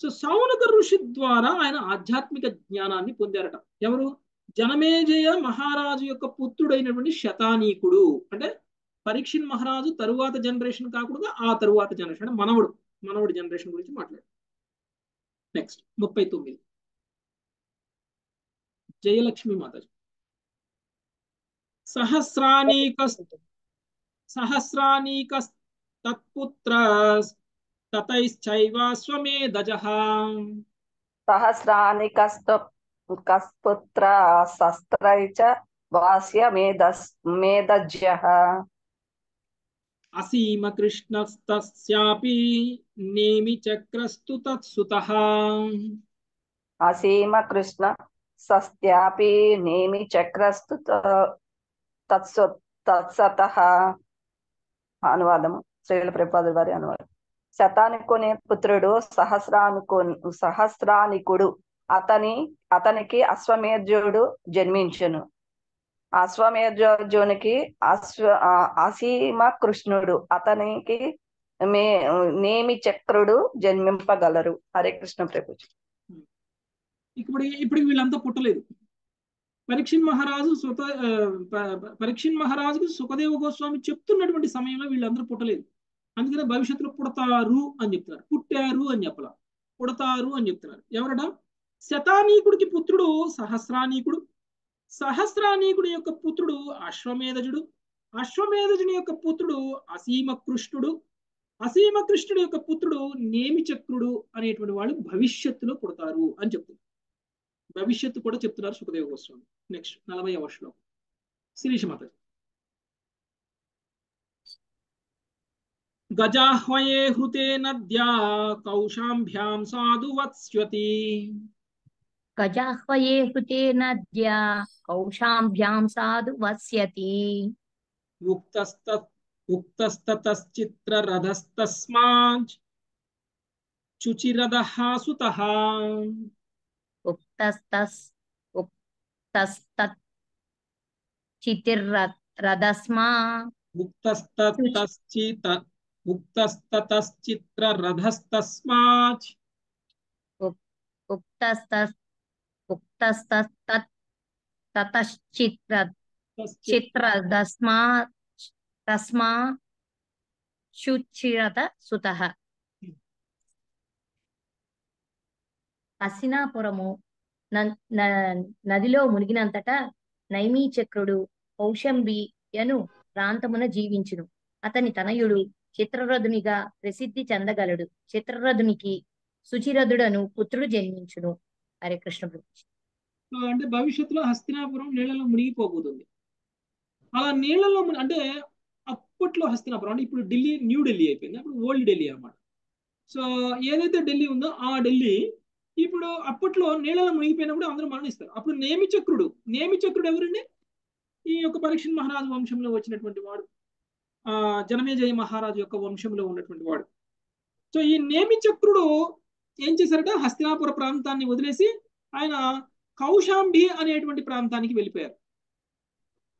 సో సౌనక ఋషి ద్వారా ఆయన ఆధ్యాత్మిక జ్ఞానాన్ని పొందారట ఎవరు జనమేజయ మహారాజు యొక్క పుత్రుడైనటువంటి శతానీకుడు అంటే పరీక్షిన్ మహారాజు తరువాత జనరేషన్ కాకుండా ఆ తరువాత జనరేషన్ అంటే మనవడు మనవడి జనరేషన్ గురించి మాట్లాడు నెక్స్ట్ ముప్పై తొమ్మిది జయలక్ష్మి మాతాజీ సహస్రానీక సహస్రానీక తత్పుత్ర తతైశ్చైవ స్వమేధజ సహస్రాని కస్త కస్పుత్ర శస్త్రై చ వాస్య మేధస్ మేధజ్య అసీమ కృష్ణస్తస్యాపి నేమి చక్రస్తు తత్సుత అసీమ కృష్ణ సస్త్యాపి నేమి చక్రస్తు తత్సు తత్సత అనువాదము శ్రీల ప్రపాదుల వారి అనువాదం శతానికుని పుత్రుడు సహస్రానికు సహస్రానికుడు. అతని అతనికి అశ్వమేధ్యుడు జన్మించును. అశ్వమేధ్యునికి అశ్వ అసీమ కృష్ణుడు. అతనికి మే నేమి చక్రుడు జన్మింపగలరు. హరే కృష్ణ ప్రభు ఇప్పుడు ఇప్పుడు వీళ్ళంతా పుట్టలేదు. పరీక్షిన్ మహారాజు సుత పరీక్షన్ ప- మహారాజుకు సుఖదేవ గోస్వామి చెప్తున్నటువంటి సమయంలో వీళ్ళందరూ పుట్టలేదు. అందుకనే భవిష్యత్తులో పుడతారు అని చెప్తున్నారు. పుట్టారు అని చెప్పాల. పుడతారు అని చెప్తున్నారు. ఎవరడా శతానీకుడికి పుత్రుడు సహస్రానీకుడు. సహస్రానీకుడి యొక్క పుత్రుడు అశ్వమేధజుడు. అశ్వమేధజుని యొక్క పుత్రుడు అసీమ కృష్ణుడు అసీమ కృష్ణుడి యొక్క పుత్రుడు నేమిచక్రుడు అనేటువంటి వాళ్ళు భవిష్యత్తులో పుడతారు అని చెప్తున్నారు. భవిష్యత్తు కూడా చెప్తున్నారు సుఖదేవ గోస్వామి. నెక్స్ట్ నలభై శ్లోకం. శిరీష गजाह्वये हृते नद्या कौशाभ्याम साधुवत्स्यति गजाह्वये हृते नद्या कौशाभ्याम साधुवत्स्यति। उक्तस्त उक्तस्ततश्चित्ररथस्तस्माच् चुचिरदः सुतः उक्तस्तस् उक्तस्तत् चितिर्रदस्मा उक्तस्ततश्चित చితిర్రథస్మా ఉక్తస్తతశ్చిత ఉక్తస్తతశ్చిత్రరథస్తస్మాత్ ఉక్తస్త ఉక్తస్తత్ తతశ్చిత్ర చిత్రదస్మా తస్మా శుచిరత సుత న- నదిలో మునిగినంతటా నైమీచక్రుడు కౌశంబియను ప్రాంతమున జీవించును అతని తనయుడు చిత్రరథునిగా ప్రసిద్ధి చెందగలడు. చిత్రరథునికి సుచిరథుడను పుత్రుడు జన్మించును. హరే కృష్ణ అంటే భవిష్యత్తులో హస్తినాపురం నీళ్ళలో మునిగిపోబోతుంది. అలా నీళ్ళలో అంటే అప్పట్లో హస్తినాపురం అంటే ఇప్పుడు ఢిల్లీ న్యూ ఢిల్లీ అయిపోయింది. అప్పుడు ఓల్డ్ ఢిల్లీ అన్నమాట. సో ఏదైతే ఢిల్లీ ఉందో ఆ ఢిల్లీ ఇప్పుడు అప్పట్లో నీళ్ళలో మునిగిపోయినప్పుడు అందరూ మరణిస్తారు. అప్పుడు నేమిచక్రుడు నేమిచక్రుడు ఎవరండి? ఈ యొక్క పరీక్ష మహారాజు వంశంలో వచ్చినటువంటి వాడు. జనమేజయ మహారాజు యొక్క వంశంలో ఉన్నటువంటి వాడు. సో ఈ నేమిచక్రుడు ఏం చేశారట? హస్తినాపుర ప్రాంతాన్ని వదిలేసి ఆయన కౌశాంబి అనేటువంటి ప్రాంతానికి వెళ్ళిపోయారు.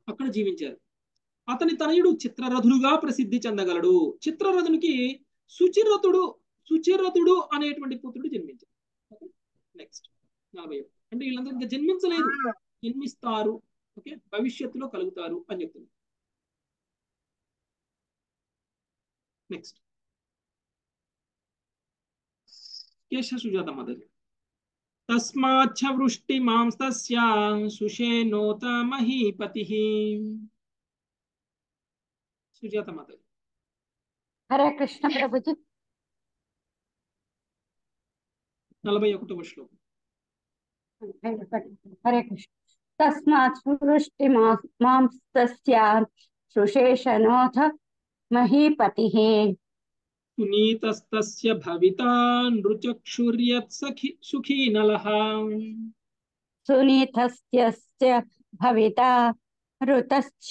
అక్కడ జీవించారు. అతని తనయుడు చిత్రరథుడుగా ప్రసిద్ధి చెందగలడు. చిత్రరథునికి సుచిరథుడు సుచిరథుడు అనేటువంటి పుత్రుడు జన్మించారు నెక్స్ట్ నలభై. అంటే వీళ్ళందరూ ఇంకా జన్మించలేదు. జన్మిస్తారు. ఓకే భవిష్యత్తులో కలుగుతారు అని చెప్తుంది నెక్స్ట్ కేశ సుజాత మదరి తస్మాచ్చ వృష్టి మాంస్తస్య సుషేనోత మహీపతి సుజాత మదరి హరే కృష్ణ ప్రభుజీ నలభై ఒకటవ శ్లోకం హరే కృష్ణ తస్మాత్ వృష్టి మాంస్తస్య సుశేషనోథ సునీతస్తస్య భవితా నృచక్షుర్యత్ సఖి సుఖీ నలః సునీతస్య భవిత ఋతశ్చ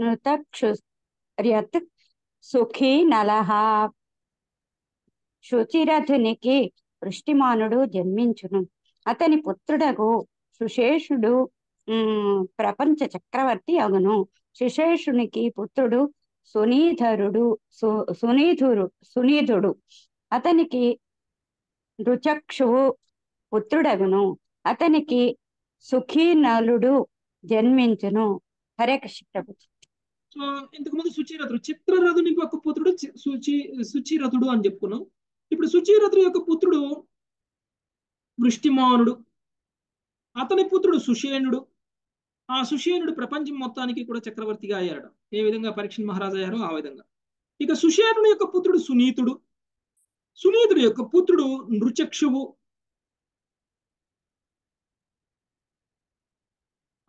నృతక్షుర్యత్ సుఖీ నలః శుచిరథునికి వృష్టిమానుడు జన్మించును అతని పుత్రుడగు సుశేషుడు ప్రపంచ చక్రవర్తి అగును సుశేషునికి పుత్రుడు సునీధరుడు సు సునీధురు సునీధుడు. అతనికి రుచక్షువు పుత్రుడగును. అతనికి సుఖీనలుడు జన్మించును. హరే కృష్ణ ప్రభు సో ఇంతకు ముందు సుచిరథుడు. చిత్రరథుని యొక్క పుత్రుడు సుచి సుచిరథుడు అని చెప్పుకున్నాం. ఇప్పుడు సుచిరథుడు యొక్క పుత్రుడు వృష్టిమానుడు. అతని పుత్రుడు సుషేణుడు. ఆ సుషేనుడు ప్రపంచం మొత్తానికి కూడా చక్రవర్తిగా అయ్యాడు ఏ విధంగా పరీక్షణ మహారాజు అయ్యారో ఆ విధంగా. ఇక సుషేనుడు యొక్క పుత్రుడు సునీతుడు. సునీతుడు యొక్క పుత్రుడు నృచక్షువు.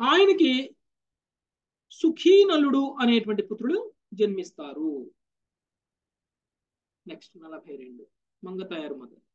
ఆయనకి సుఖీనలుడు అనేటువంటి పుత్రుడు జన్మిస్తారు. నెక్స్ట్ నలభై రెండు. మంగతాయారు మొదలు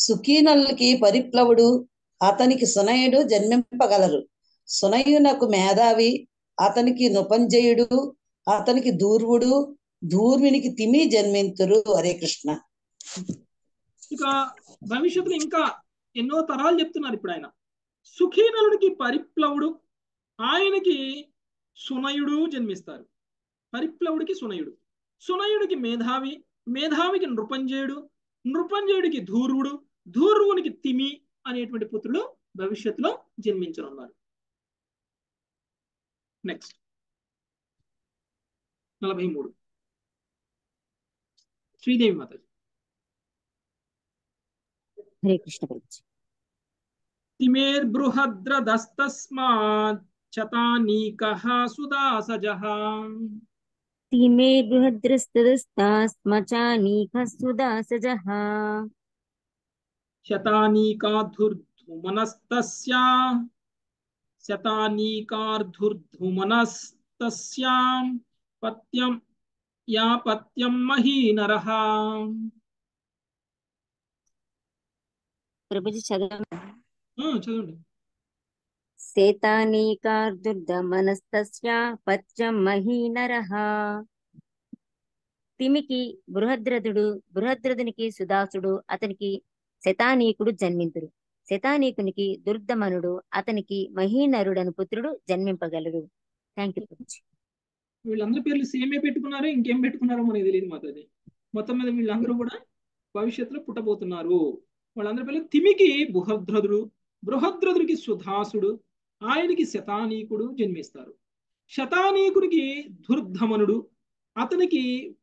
వారి పరిప్లవుడు అతనికి సునయుడు జన్మింపగలరు. సునయునకు మేధావి అతనికి నృపంజయుడు అతనికి దూర్వుడు దూర్వినికి తిమి జన్మింతురు. హరే కృష్ణ. ఇక భవిష్యత్తులో ఇంకా ఎన్నో తరాలు చెప్తున్నారు ఇప్పుడు ఆయన. సుఖీనలుడికి పరిప్లవుడు ఆయనకి సునయుడు జన్మిస్తారు. పరిప్లవుడికి సునయుడు. సునయుడికి మేధావి మేధావికి నృపంజయుడు నృపంజయుడికి ధూర్వుడు ధూర్వునికి తిమి అనేటువంటి పుత్రుడు భవిష్యత్తులో జన్మించనున్నారు నెక్స్ట్ నలభై మూడు. శ్రీదేవి మాతాజీ. హరే కృష్ణ తిమేర్బృహద్రదస్తస్మాత్ చతానీకః సుదాసజః. तिमे बृहद्रस्तदस्तास्मचानीकस्तुदासजः శతానీకాధుర్ధుమనస్తస్య శతానీకార్ధుర్ధుమనస్తస్యాం పత్యం యా పత్యం మహీనరః ప్రభుజీ చదవ ఆ, చదవండి శేతానీకార్దుర్దమనస్తస్య పత్యం మహీనరః తిమికి బృహద్రథుడు బృహద్రథునికి సుదాసుడు అతనికి శతానీకుడు జన్మింతుడు శతానీకునికి దుర్దమనుడు అతనికి మహీనరుడను పుత్రుడు జన్మింపగలడు. థ్యాంక్ యూ వీళ్ళందరి పేర్లు సేమే పెట్టుకున్నారో ఇంకేం పెట్టుకున్నారో మనకి తెలియదు మాతది మొత్తం మీద వీళ్ళందరూ కూడా భవిష్యత్తులో పుట్టబోతున్నారు. వాళ్ళందరి పేర్లు తిమికి బృహద్రథుడు బృహద్రథుడికి సుధాసుడు ఆయనకి శతానీకుడు జన్మిస్తారు. శతానీకుడికి దుర్ధమనుడు అతనికి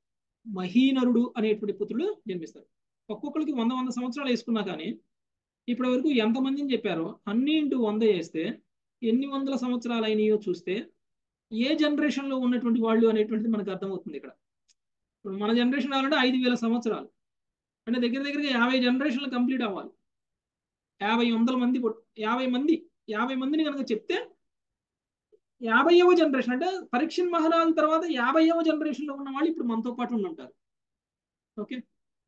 మహీనరుడు అనేటువంటి పుత్రుడు జన్మిస్తారు. ఒక్కొక్కరికి వంద వంద సంవత్సరాలు వేసుకున్నా కానీ ఇప్పటి వరకు ఎంతమందిని చెప్పారో అన్ని ఇంటూ వంద వేస్తే ఎన్ని వందల సంవత్సరాలు అయినాయో చూస్తే ఏ జనరేషన్లో ఉన్నటువంటి వాళ్ళు అనేటువంటిది మనకు అర్థమవుతుంది ఇక్కడ. ఇప్పుడు మన జనరేషన్ కావాలంటే ఐదు వేల సంవత్సరాలు. అంటే దగ్గర దగ్గరగా యాభై జనరేషన్లు కంప్లీట్ అవ్వాలి. యాభై వందల మంది యాభై మంది యాభై మందిని కనుక చెప్తే యాభైవ జనరేషన్ అంటే పరీక్షణ్ మహారాజు తర్వాత యాభైవ జనరేషన్లో ఉన్న వాళ్ళు ఇప్పుడు మనతో పాటు ఉంటారు ఓకే?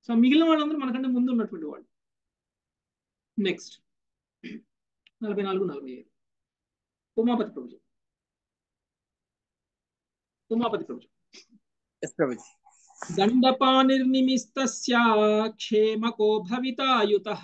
సో మిగిలిన వాళ్ళందరూ మనకంటే ముందు ఉన్నటువంటి వాళ్ళు. నెక్స్ట్ నలభై నాలుగు నలభై ఐదు. ఉమాపతి ప్రభుజీ. ఉమాపతి ప్రభుజీ. దండపానిర్నిమిస్తస్య క్షేమకో భవితాయుతః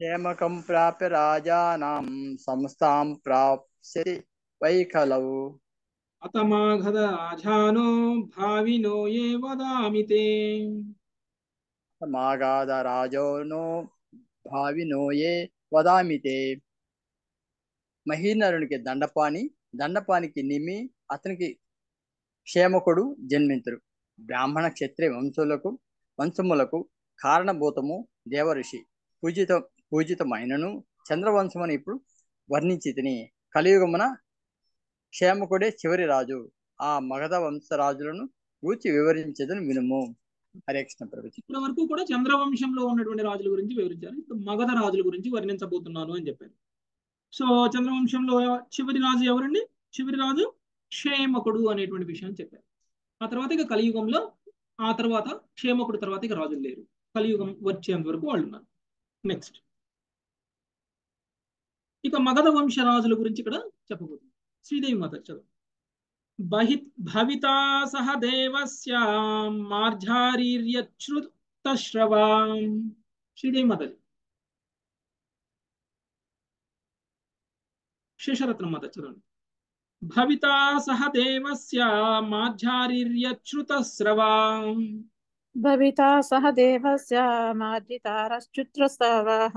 క్షేమకం ప్రాప్య రాజానాం సంస్థాం ప్రాప్స్యతి వైఖలౌ అతమాఘద రాజానో భావినో ఏ వదామి తే. సమాగాద రాజోనో భావినో ఏ వదామితే మహీనరునికి దండపాని దండపానికి నిమి అతనికి క్షేమకుడు జన్మింతుడు బ్రాహ్మణ క్షత్రియ వంశులకు వంశములకు కారణభూతము దేవఋషి. పూజిత పూజితమైనను చంద్రవంశమని ఇప్పుడు వర్ణించి తిని కలియుగమున క్షేమకుడే చివరి రాజు. ఆ మగధ వంశరాజులను గూర్చి వివరించదని వినుము. హరే కృష్ణ ప్రభుజీ. ఇప్పటి వరకు కూడా చంద్రవంశంలో ఉన్నటువంటి రాజుల గురించి వివరించారు. ఇప్పుడు మగధ రాజుల గురించి వర్ణించబోతున్నాను అని చెప్పారు. సో చంద్రవంశంలో చివరి రాజు ఎవరండి? చివరి రాజు క్షేమకుడు అనేటువంటి విషయం చెప్పారు. ఆ తర్వాత ఇక కలియుగంలో ఆ తర్వాత క్షేమకుడు తర్వాత ఇక రాజులు లేరు. కలియుగం వచ్చేంత వరకు వాళ్ళు ఉన్నారు. నెక్స్ట్ ఇక మగధ వంశ రాజుల గురించి ఇక్కడ చెప్పబోతుంది. శ్రీదేవి మాత చదువు. బహి భవితా సహ దేవస్య మార్జారీర్యచ్రుతశ్రవాం శ్రీదేవి మాతాజీ శేషరత్నం మాత చదవండి. భవితా సహ దేవస్య మార్జారీర్యచ్రుతస్రవాం భవితా సహ దేవస్య మార్జితారశ్చుత్రస్తవః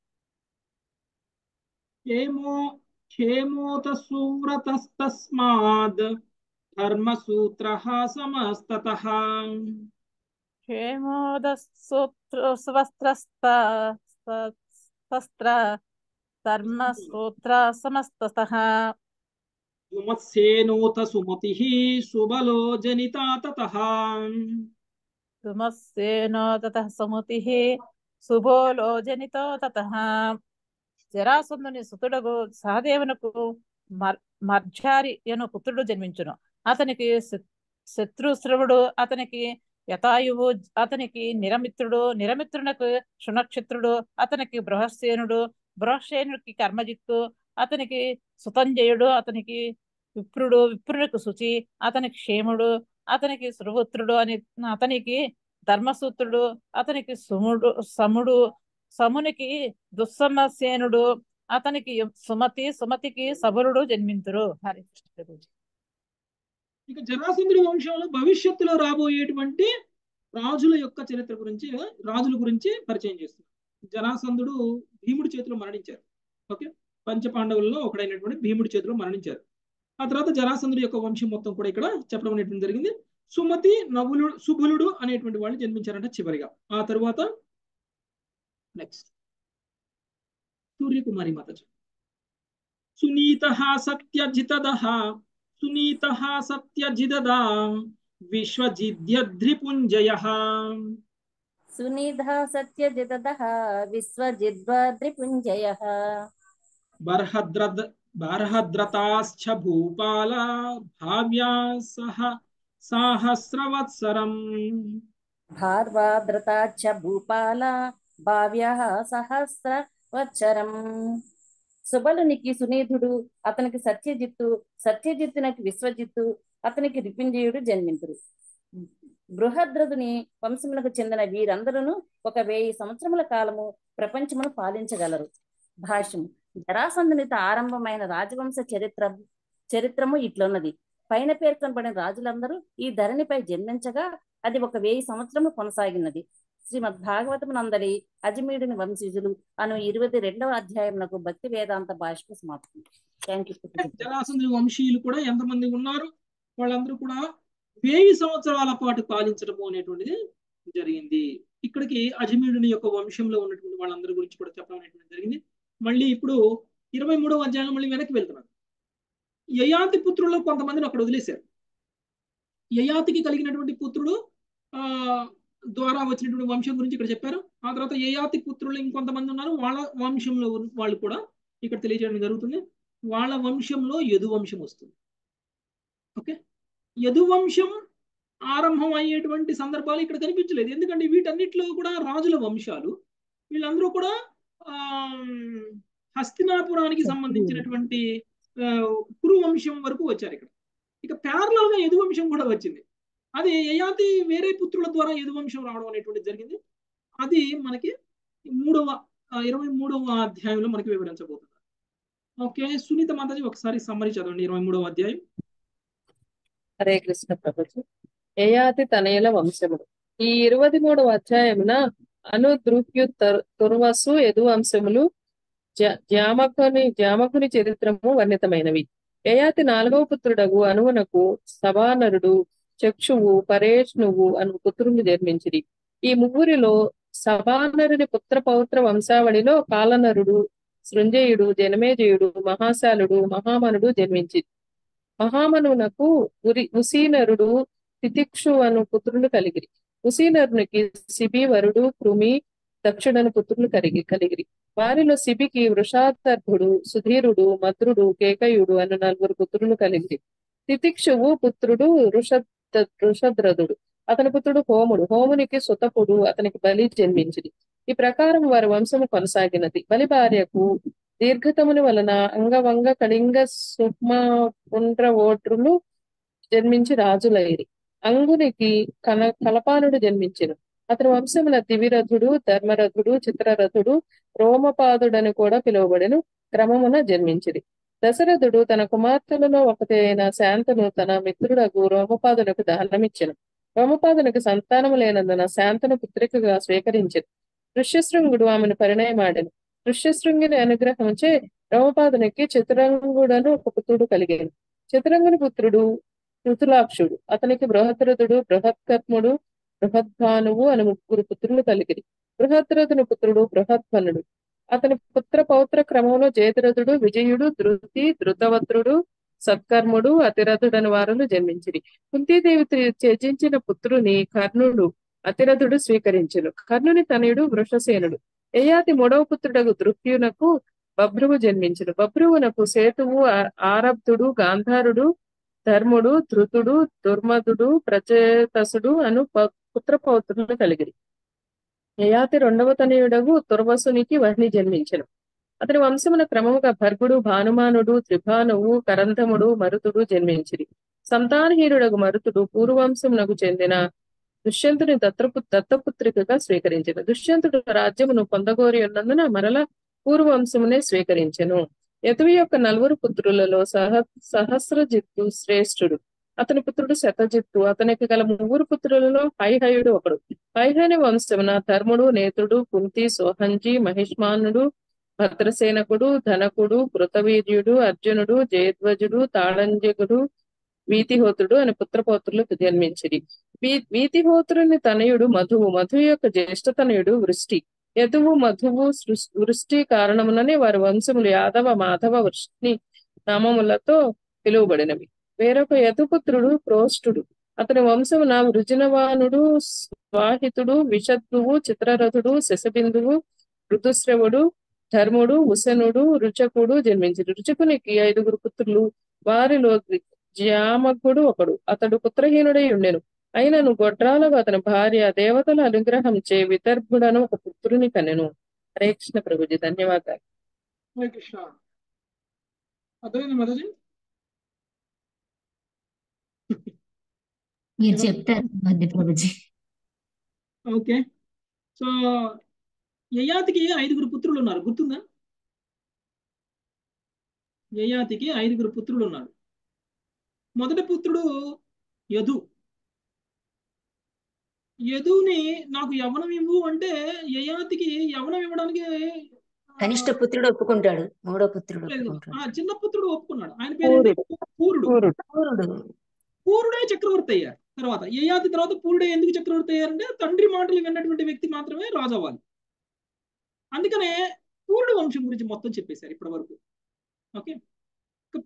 क्षेमो क्षेमोत सुव्रतस्तस्माद् धर्मसूत्रः समस्ततः धर्मसूत्र समस्ततः सुमत्सेनोत सुमतिः सुबलो जनिता ततः सुमत्सेनो ततः सुमतिः सुबोलो जनितो ततः జరాసంధుని సుతుడగు సహదేవునకు మర్జారి అను పుత్రుడు జన్మించును. అతనికి శత్రుశ్రవుడు అతనికి యథాయువు అతనికి నిరమిత్రుడు నిరమిత్రునకు శునక్షత్రుడు అతనికి బృహస్సేనుడు బృహస్సేనుడికి కర్మజిత్తు అతనికి సుతంజయుడు అతనికి విప్రుడు విప్రునకు శుచి అతనికి క్షేముడు అతనికి సురపుత్రుడు అని అతనికి ధర్మసూత్రుడు అతనికి సుముడు సముడు సమునికి దుస్సమసేనుడు అతనికి సుమతి సుమతికి సబరుడు జన్మింతురు. హరి ఇక జరాసంధుడి వంశంలో భవిష్యత్తులో రాబోయేటువంటి రాజుల యొక్క చరిత్ర గురించి రాజుల గురించి పరిచయం చేస్తున్నారు జరాసంధుడు భీముడి చేతిలో మరణించారు. ఓకే? పంచపాండవుల్లో ఒకడైనటువంటి భీముడి చేతిలో మరణించారు. ఆ తర్వాత జరాసంధుడి యొక్క వంశం మొత్తం కూడా ఇక్కడ చెప్పడం అనేటువంటి జరిగింది. సుమతి నవులు సుబులుడు అనేటువంటి వాళ్ళు జన్మించారంట చివరిగా. ఆ తర్వాత నెక్స్ట్ సూర్యకుమారి మాత సునీత సత్యజితదః సునీత సత్యజిదదా విశ్వజిద్యద్రిపుంజయ సునిధ సత్యజితదః విశ్వజిద్వద్రిపుంజయః బర్హద్రద్ బర్హద్రతాశ్చ భూపాల భావ్యా సహ సాహస్రవత్సరం భార్వాద్రతాచ్చ భూపాల భావ్య సహస్రవత్సరం. సుబలునికి సునీధుడు అతనికి సత్యజిత్తు సత్యజిత్తునకి విశ్వజిత్తు అతనికి రిపింజయుడు జన్మింతుడు. బృహద్రదుని వంశములకు చెందిన వీరందరూ ఒక వెయ్యి సంవత్సరముల కాలము ప్రపంచమును పాలించగలరు. భాష్యం జరాసంధునిత ఆరంభమైన రాజవంశ చరిత్ర చరిత్రము ఇట్లున్నది. పైన పేర్కొనబడిన రాజులందరూ ఈ ధరణిపై జన్మించగా అది ఒక వెయ్యి సంవత్సరము కొనసాగినది. శ్రీమద్ భాగవతం నందలి అజమీడుని వంశీజులు అను ఇరవై రెండవ అధ్యాయంలో భక్తి వేదాంత భాషకు సమాప్తం. థ్యాంక్ యూ జరాసంధుడి వంశీయులు కూడా ఎంతమంది ఉన్నారు? వాళ్ళందరూ కూడా వెయ్యి సంవత్సరాల పాటు పాలించడము అనేటువంటిది జరిగింది. ఇక్కడికి అజమీడుని యొక్క వంశంలో ఉన్నటువంటి వాళ్ళందరి గురించి కూడా చెప్పడం అనేటువంటి జరిగింది. మళ్ళీ ఇప్పుడు ఇరవై మూడవ అధ్యాయంలో మళ్ళీ వెనక్కి వెళ్తున్నారు యయాతి పుత్రుల్లో కొంతమందిని అక్కడ వదిలేశారు. యయాతికి కలిగినటువంటి పుత్రుడు ఆ ద్వారా వచ్చినటువంటి వంశం గురించి ఇక్కడ చెప్పారు. ఆ తర్వాత యయాతి పుత్రులు ఇంకొంతమంది ఉన్నారు. వాళ్ళ వంశంలో వాళ్ళు కూడా ఇక్కడ తెలియజేయడం జరుగుతుంది. వాళ్ళ వంశంలో యదు వంశం వస్తుంది. ఓకే? యదు వంశం ఆరంభం అయ్యేటువంటి సందర్భాలు ఇక్కడ కనిపించలేదు. ఎందుకంటే వీటన్నిటిలో కూడా రాజుల వంశాలు వీళ్ళందరూ కూడా ఆ హస్తినాపురానికి సంబంధించినటువంటి కురు వంశం వరకు వచ్చారు ఇక్కడ. ఇక ప్యారలల్గా యదు వంశం కూడా వచ్చింది. అది యయాతి వేరే పుత్రుల ద్వారా యదువంశం రావడం అనేటువంటిది జరిగింది. అది మనకి మూడవ ఇరవై మూడవ అధ్యాయంలో మనకి వివరించబోతుంది. ఓకే సునీత మాతాజీ ఒకసారి సమ్మరి చదవండి ఇరవై మూడవ అధ్యాయం. హరే కృష్ణ ప్రభుజీ. యయాతి తనయుల వంశముడు ఈ ఇరవై మూడవ అధ్యాయమున అనుద్రుహ్యు తుర్వసు యదువంశములు జ- జామకుని జామకుని చరిత్రము వర్ణితమైనవి. యయాతి నాలుగవ పుత్రుడగు అనువునకు సభానరుడు చక్షువు పరేష్ణువు అను పుత్రుని జన్మించిరి. ఈ ముగ్గురిలో సభానరుని పుత్ర పౌత్ర వంశావళిలో కాలనరుడు సృంజయుడు జనమేజయుడు మహాశాలుడు మహామనుడు జన్మించి మహామనునకు ఉరి ఉసీనరుడు తితిక్షు అను పుత్రులు కలిగిరి. ఉసీనరునికి శిబివరుడు కృమి దక్షుడను పుత్రులు కలిగి కలిగిరి. వారిలో శిబికి వృషాతర్భుడు సుధీరుడు మద్రుడు కేకయుడు అను నలుగురు పుత్రులు కలిగిరి. తితిక్షువు పుత్రుడు ఋషద్ ఋషద్రథుడు అతని పుత్రుడు హోముడు. హోమునికి సుతపుడు అతనికి బలి జన్మించింది ఈ ప్రకారం వారి వంశము కొనసాగినది. బలి భార్యకు దీర్ఘతముని వలన అంగవంగ కళింగ సుష్మ ఓట్రులు జన్మించి రాజులైరి. అంగునికి కన కలపానుడు జన్మించెను. అతని వంశమున దివిరథుడు ధర్మరథుడు చిత్రరథుడు రోమపాదుడని కూడా పిలువబడెను. క్రమమున జన్మించిరి. దశరథుడు తన కుమార్తెలలో ఒకటి అయిన శాంతను తన మిత్రుడకు రోమపాదునకు దానమిచ్చెను రోమపాదునికి సంతానము లేనందున శాంతను పుత్రికగా స్వీకరించెను. ఋష్యశృంగుడు ఆమెను పరిణయమాడెను. ఋష్యశృంగిని అనుగ్రహంచే రోమపాదునికి చతురంగుడను ఒక పుత్రుడు కలిగాను. చతురంగుని పుత్రుడు ఋతులాక్షుడు. అతనికి బృహద్రథుడు బృహత్కర్ముడు బృహద్భానువు అని ముగ్గురు పుత్రులు కలిగిరి. బృహద్రథుని పుత్రుడు బృహద్భనుడు. అతని పుత్ర పౌత్ర క్రమంలో జయద్రథుడు విజయుడు ధృతి ధృతవత్రుడు సత్కర్ముడు అతిరథుడని వారును జన్మించిరి. కుంతీదేవి త్యజించిన పుత్రుని కర్ణుడు అతిరథుడు స్వీకరించును. కర్ణుని తనయుడు వృషసేనుడు. యయాతి మూడవ పుత్రుడకు దృప్యునకు బభ్రువు జన్మించును. బభ్రువునకు సేతువు ఆ- ఆరబ్ధుడు గాంధారుడు ధర్ముడు ధృతుడు దుర్మధుడు ప్రచేతసుడు అను ప- పుత్ర పౌత్రులు కలిగిరి. యయాతి రెండవ తనయుడగు తుర్వసునికి వహ్ని జన్మించను. అతని వంశమున క్రమముగా భర్గుడు భానుమానుడు త్రిభానువు కరంధముడు మరుతుడు జన్మించిరి. సంతానహీనుడగు మరుతుడు పూర్వవంశమునకు చెందిన దుష్యంతుని దత్తపు దత్తపుత్రికగా స్వీకరించను. దుష్యంతుడు రాజ్యమును పొందగోరి ఉన్నందున మరల పూర్వవంశమునే స్వీకరించెను. యతువి యొక్క నలుగురు పుత్రులలో సహ సహస్రజిత్తు శ్రేష్ఠుడు. అతని పుత్రుడు శతజిత్తు. అతనికి గల ముగ్గురు పుత్రులలో హైహయుడు ఒకడు. హైహయని వంశమున ధర్ముడు నేత్రుడు కుంతి సోహంజి మహిష్మానుడు భద్రసేనకుడు ధనకుడు కృతవీర్యుడు అర్జునుడు జయధ్వజుడు తాళంజకుడు వీతిహోత్రుడు అని పుత్రపోత్రులు జన్మించిరి. వీ- వీతిహోత్రుని తనయుడు మధువు. మధువు యొక్క జ్యేష్ఠ తనయుడు వృష్టి. యదువు మధువు వృష్టి కారణముననే వారి వంశములు యాదవ మాధవ వృష్టి నామములతో పిలువబడినవి. వేరొక యదుపుత్రుడు ప్రోష్ఠుడు అతని వంశమున వృజనవానుడు స్వాహితుడు విషద్దువు చిత్రరథుడు శశబిందువు ఋతుశ్రవుడు ధర్ముడు ఉసనుడు రుచకుడు జన్మించారు. రుచకునికి ఐదుగురు పుత్రులు. వారిలో జ్యామకుడు ఒకడు. అతడు పుత్రహీనుడై ఉండెను. అయినను గొడ్రాలకు అతని భార్య దేవతల అనుగ్రహం చే విదర్భుడను ఒక పుత్రుని కనెను. హరే కృష్ణ ప్రభుజీ. ధన్యవాదాలు హరే కృష్ణ అర్థమైంది మాతాజీ మీరు చెప్తారు మధ్య ప్రభుజీ. ఓకే. సో యయాతికి ఐదుగురు పుత్రులు ఉన్నారు గుర్తుందా? యయాతికి ఐదుగురు పుత్రులు ఉన్నారు మొదటి పుత్రుడు యదు. యదుని నాకు యవనం ఇవ్వు అంటే యయాతికి యవనం ఇవ్వడానికి కనిష్ట పుత్రుడు ఒప్పుకుంటాడు. మూడో పుత్రుడు లేదు. ఒప్పుకుంటాడు. ఆ చిన్న పుత్రుడు ఒప్పుకున్నాడు. ఆయన పేరు పూరుడు. పూరుడు. పూరుడే. చక్రవర్తి అయ్యారు తర్వాత యయాతి తర్వాత పూరుడే ఎందుకు చక్రవర్తి అయ్యారంటే తండ్రి మాటలు విన్నటువంటి వ్యక్తి మాత్రమే రాజు అవ్వాలి అందుకనే పూరుడు వంశం గురించి మొత్తం చెప్పేశారు ఇప్పటి వరకు ఓకే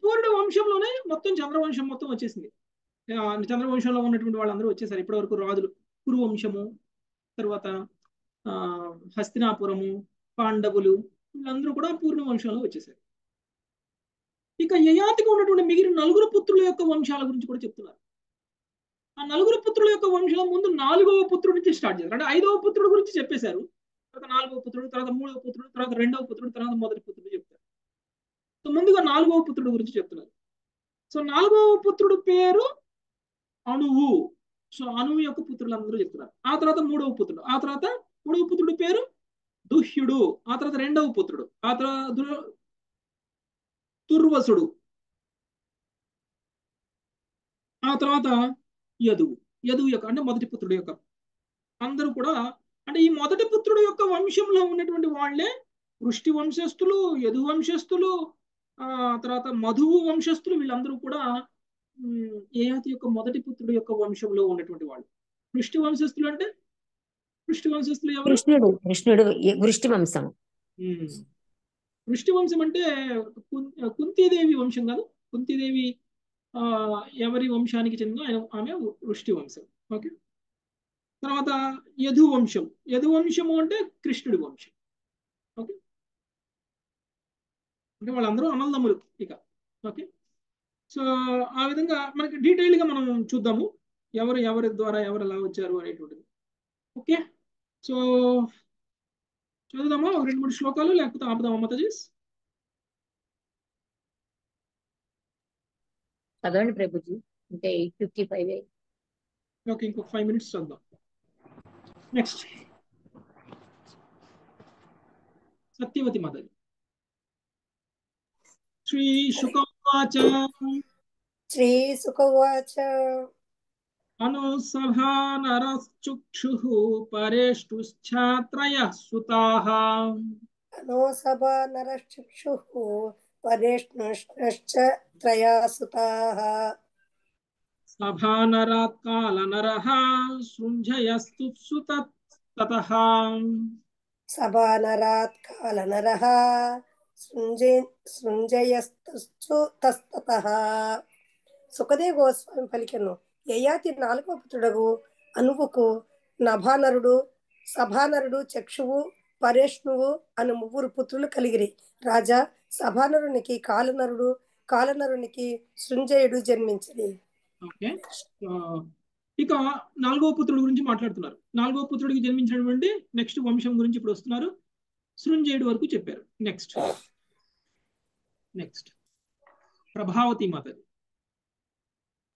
పూరుడు వంశంలోనే మొత్తం చంద్రవంశం మొత్తం వచ్చేసింది. చంద్రవంశంలో ఉన్నటువంటి వాళ్ళందరూ వచ్చేసారు. ఇప్పటి వరకు రాజులు కురు వంశము తర్వాత ఆ హస్తినాపురము పాండవులు వీళ్ళందరూ కూడా పూర్ణ వంశంలో వచ్చేసారు. ఇక యయాతికి ఉన్నటువంటి మిగిలిన నలుగురు పుత్రుల యొక్క వంశాల గురించి కూడా చెప్తున్నారు. ఆ నలుగురు పుత్రుల యొక్క వంశం ముందు నాలుగవ పుత్రుడి నుంచి స్టార్ట్ చేశారు. అంటే ఐదవ పుత్రుడు గురించి చెప్పేశారు. తర్వాత నాలుగవ పుత్రుడు తర్వాత మూడవ పుత్రుడు తర్వాత రెండవ పుత్రుడు తర్వాత మొదటి పుత్రుడు చెప్తారు. సో ముందుగా నాలుగవ పుత్రుడు గురించి చెప్తున్నారు. సో నాలుగవ పుత్రుడు పేరు అణువు. సో అణువు యొక్క పుత్రులు అందరూ చెప్తున్నారు. ఆ తర్వాత మూడవ పుత్రుడు ఆ తర్వాత మూడవ పుత్రుడు పేరు దుహ్యుడు ఆ తర్వాత రెండవ పుత్రుడు ఆ తర్వాత దుర్వసుడు ఆ తర్వాత యదువు. యదువు యొక్క అంటే మొదటి పుత్రుడు యొక్క. అందరూ కూడా అంటే ఈ మొదటి పుత్రుడు యొక్క వంశంలో ఉన్నటువంటి వాళ్ళే వృష్టి వంశస్థులు యదు వంశస్థులు ఆ తర్వాత మధువు వంశస్థులు వీళ్ళందరూ కూడా ఏయాతి యొక్క మొదటి పుత్రుడు యొక్క వంశంలో ఉన్నటువంటి వాళ్ళు. వృష్టి వంశస్థులు అంటే? వృష్టి వంశస్థులు ఎవరు? కృష్ణుడు కృష్ణుడు వృష్టి వంశం. వృష్టి వంశం అంటే కుంతీదేవి వంశం కాదు? కుంతీదేవి ఎవరి వంశానికి చెందిన ఆయన ఆమె వృష్టి వంశం. ఓకే? తర్వాత యదు వంశం యదు అంటే కృష్ణుడి వంశం. ఓకే? అంటే వాళ్ళందరూ అమల్దమ్ములు ఇక. ఓకే? సో ఆ విధంగా మనకి డీటెయిల్గా మనం చూద్దాము. ఎవరు ఎవరి ద్వారా ఎవరు ఎలా వచ్చారు అనేటువంటిది. ఓకే? సో చదువుదామా? ఒక రెండు మూడు శ్లోకాలు లేకపోతే ఆపుదామా మతజీస్ చదవండి ప్రభుజీ అంటే ఎయిట్ ఫిఫ్టీ ఫైవ్ ఓకే ఇంకొక ఫైవ్ మినిట్స్ చదుదాం నెక్స్ట్ సత్యవతి మాధవి శ్రీ శుకవాచ శ్రీ శుకవాచ అనుసభా నరశ్చుక్షుః పరేష్టుశ్చాత్రయः సుతాः అనుసభా నరశ్చుక్షుః नरश्चक्षुः परेष्णश्च त्रया सुताः సభానరాత్ కాలనరః సృంజయస్తు తతః सभानरात् कालनरः सृञ्जय సృంజయస్తు తస్తతః సుఖదేవ గోస్వామి పలికెను యయాతి నాలుగవ పుత్రుడగు అనువుకు నభానరుడు సభానరుడు చక్షువు పరేష్ణువు అను ముగ్గురు పుత్రులు కలిగిరి రాజా సభానరునికి కాలనరుడు కాలనరునికి సృంజయుడు ఓకే. ఆ, ఇక నాలుగవ పుత్రుడి గురించి మాట్లాడుతున్నారు. నాలుగవ పుత్రుడికి జన్మించినటువంటి నెక్స్ట్ వంశం గురించి ఇప్పుడు వస్తున్నారు. సృంజయుడు వరకు చెప్పారు. నెక్స్ట్ నెక్స్ట్ ప్రభావతి మాతది.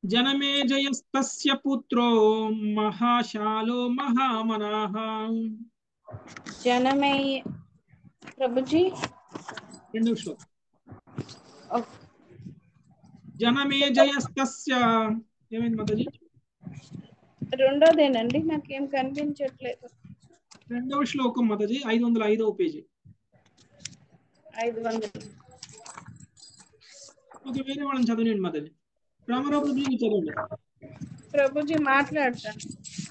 జనమే జయస్తస్య పుత్రో మహాశాలో మహామనాహ. జనమే ప్రభుజీ రెండవ శ్లోకం జనమే జయస్తస్య ఏమైంది మాతాజీ రెండోదేనండి నాకేం కనిపించట్లేదు. రెండవ శ్లోకం మాతాజీ ఐదు వందల ఐదవ పేజీ. ఐదు వందలు ఒక వేరే వాళ్ళని చదవండి మాతాజీ రామారావు ప్రభుజీ చదవండి. ప్రభుజీ మాట్లాడతాను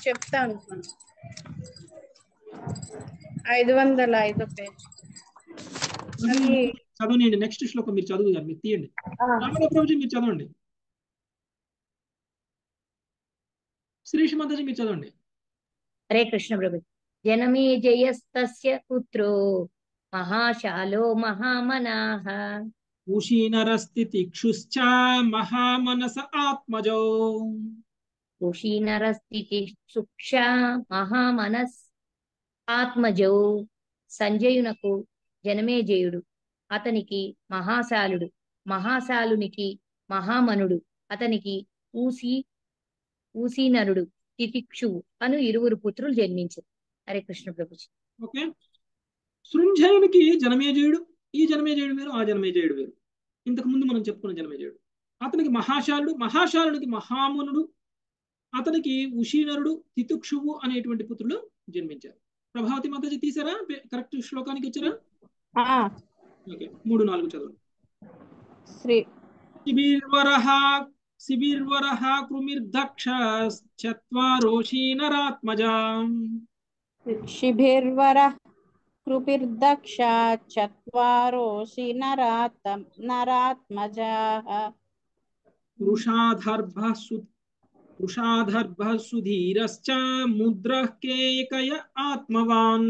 చెప్తాను. ఐదు వందల ఐదో పేజ్. చదవండి నెక్స్ట్ శ్లోకం మీరు చదువు గారు మీరు తీయండి. రామారావు ప్రభుజీ మీరు చదవండి. శ్రీష్ మాతాజీ మీరు చదవండి. హరే కృష్ణ ప్రభు జనమే జయస్తస్య పుత్రో మహాశాలో మహామనాహ ఉషీనరస్థితిక్షుశ్చ మహామనస ఆత్మజో. కుషీనరస్థితి సుక్ష మహామనస్ ఆత్మజౌ. సంజయునకు జనమేజయుడు అతనికి మహాశాలుడు. మహాశాలునికి మహామనుడు. అతనికి ఊసి ఊసీనరుడు తితిక్షువు అను ఇరువురు పుత్రులు జన్మించారు హరే కృష్ణ ప్రభుజీ. ఓకే. సృంజయునికి జనమేజయుడు ఈ జనమేజయుడు వేరు ఆ జనమేజయుడు వేరు. ఇంతకు ముందు మనం చెప్పుకున్న జనమేజయుడు అతనికి మహాశాలుడు మహాశాలునికి మహామునుడు అతనికి ఉషీనరుడు తితుక్షువు అనేటువంటి పుత్రులు జన్మించారు. ప్రభావతి మాతాజీ తీసారా? కరెక్ట్ శ్లోకానికి వచ్చారా? మూడు నాలుగు చదవండి శ్రీ శిబిర్వరః శిబిర్వరః కృమిర్దక్ష చత్వారోషీనరాత్మజా శిభిర్వర కృపిర్దక్ష చత్వారోషి నరాత నరాత్మజాః వృషాధర్భ సు వృషాధర్భ సుధీరశ్చ ముద్రః కేకయ ఆత్మవాన్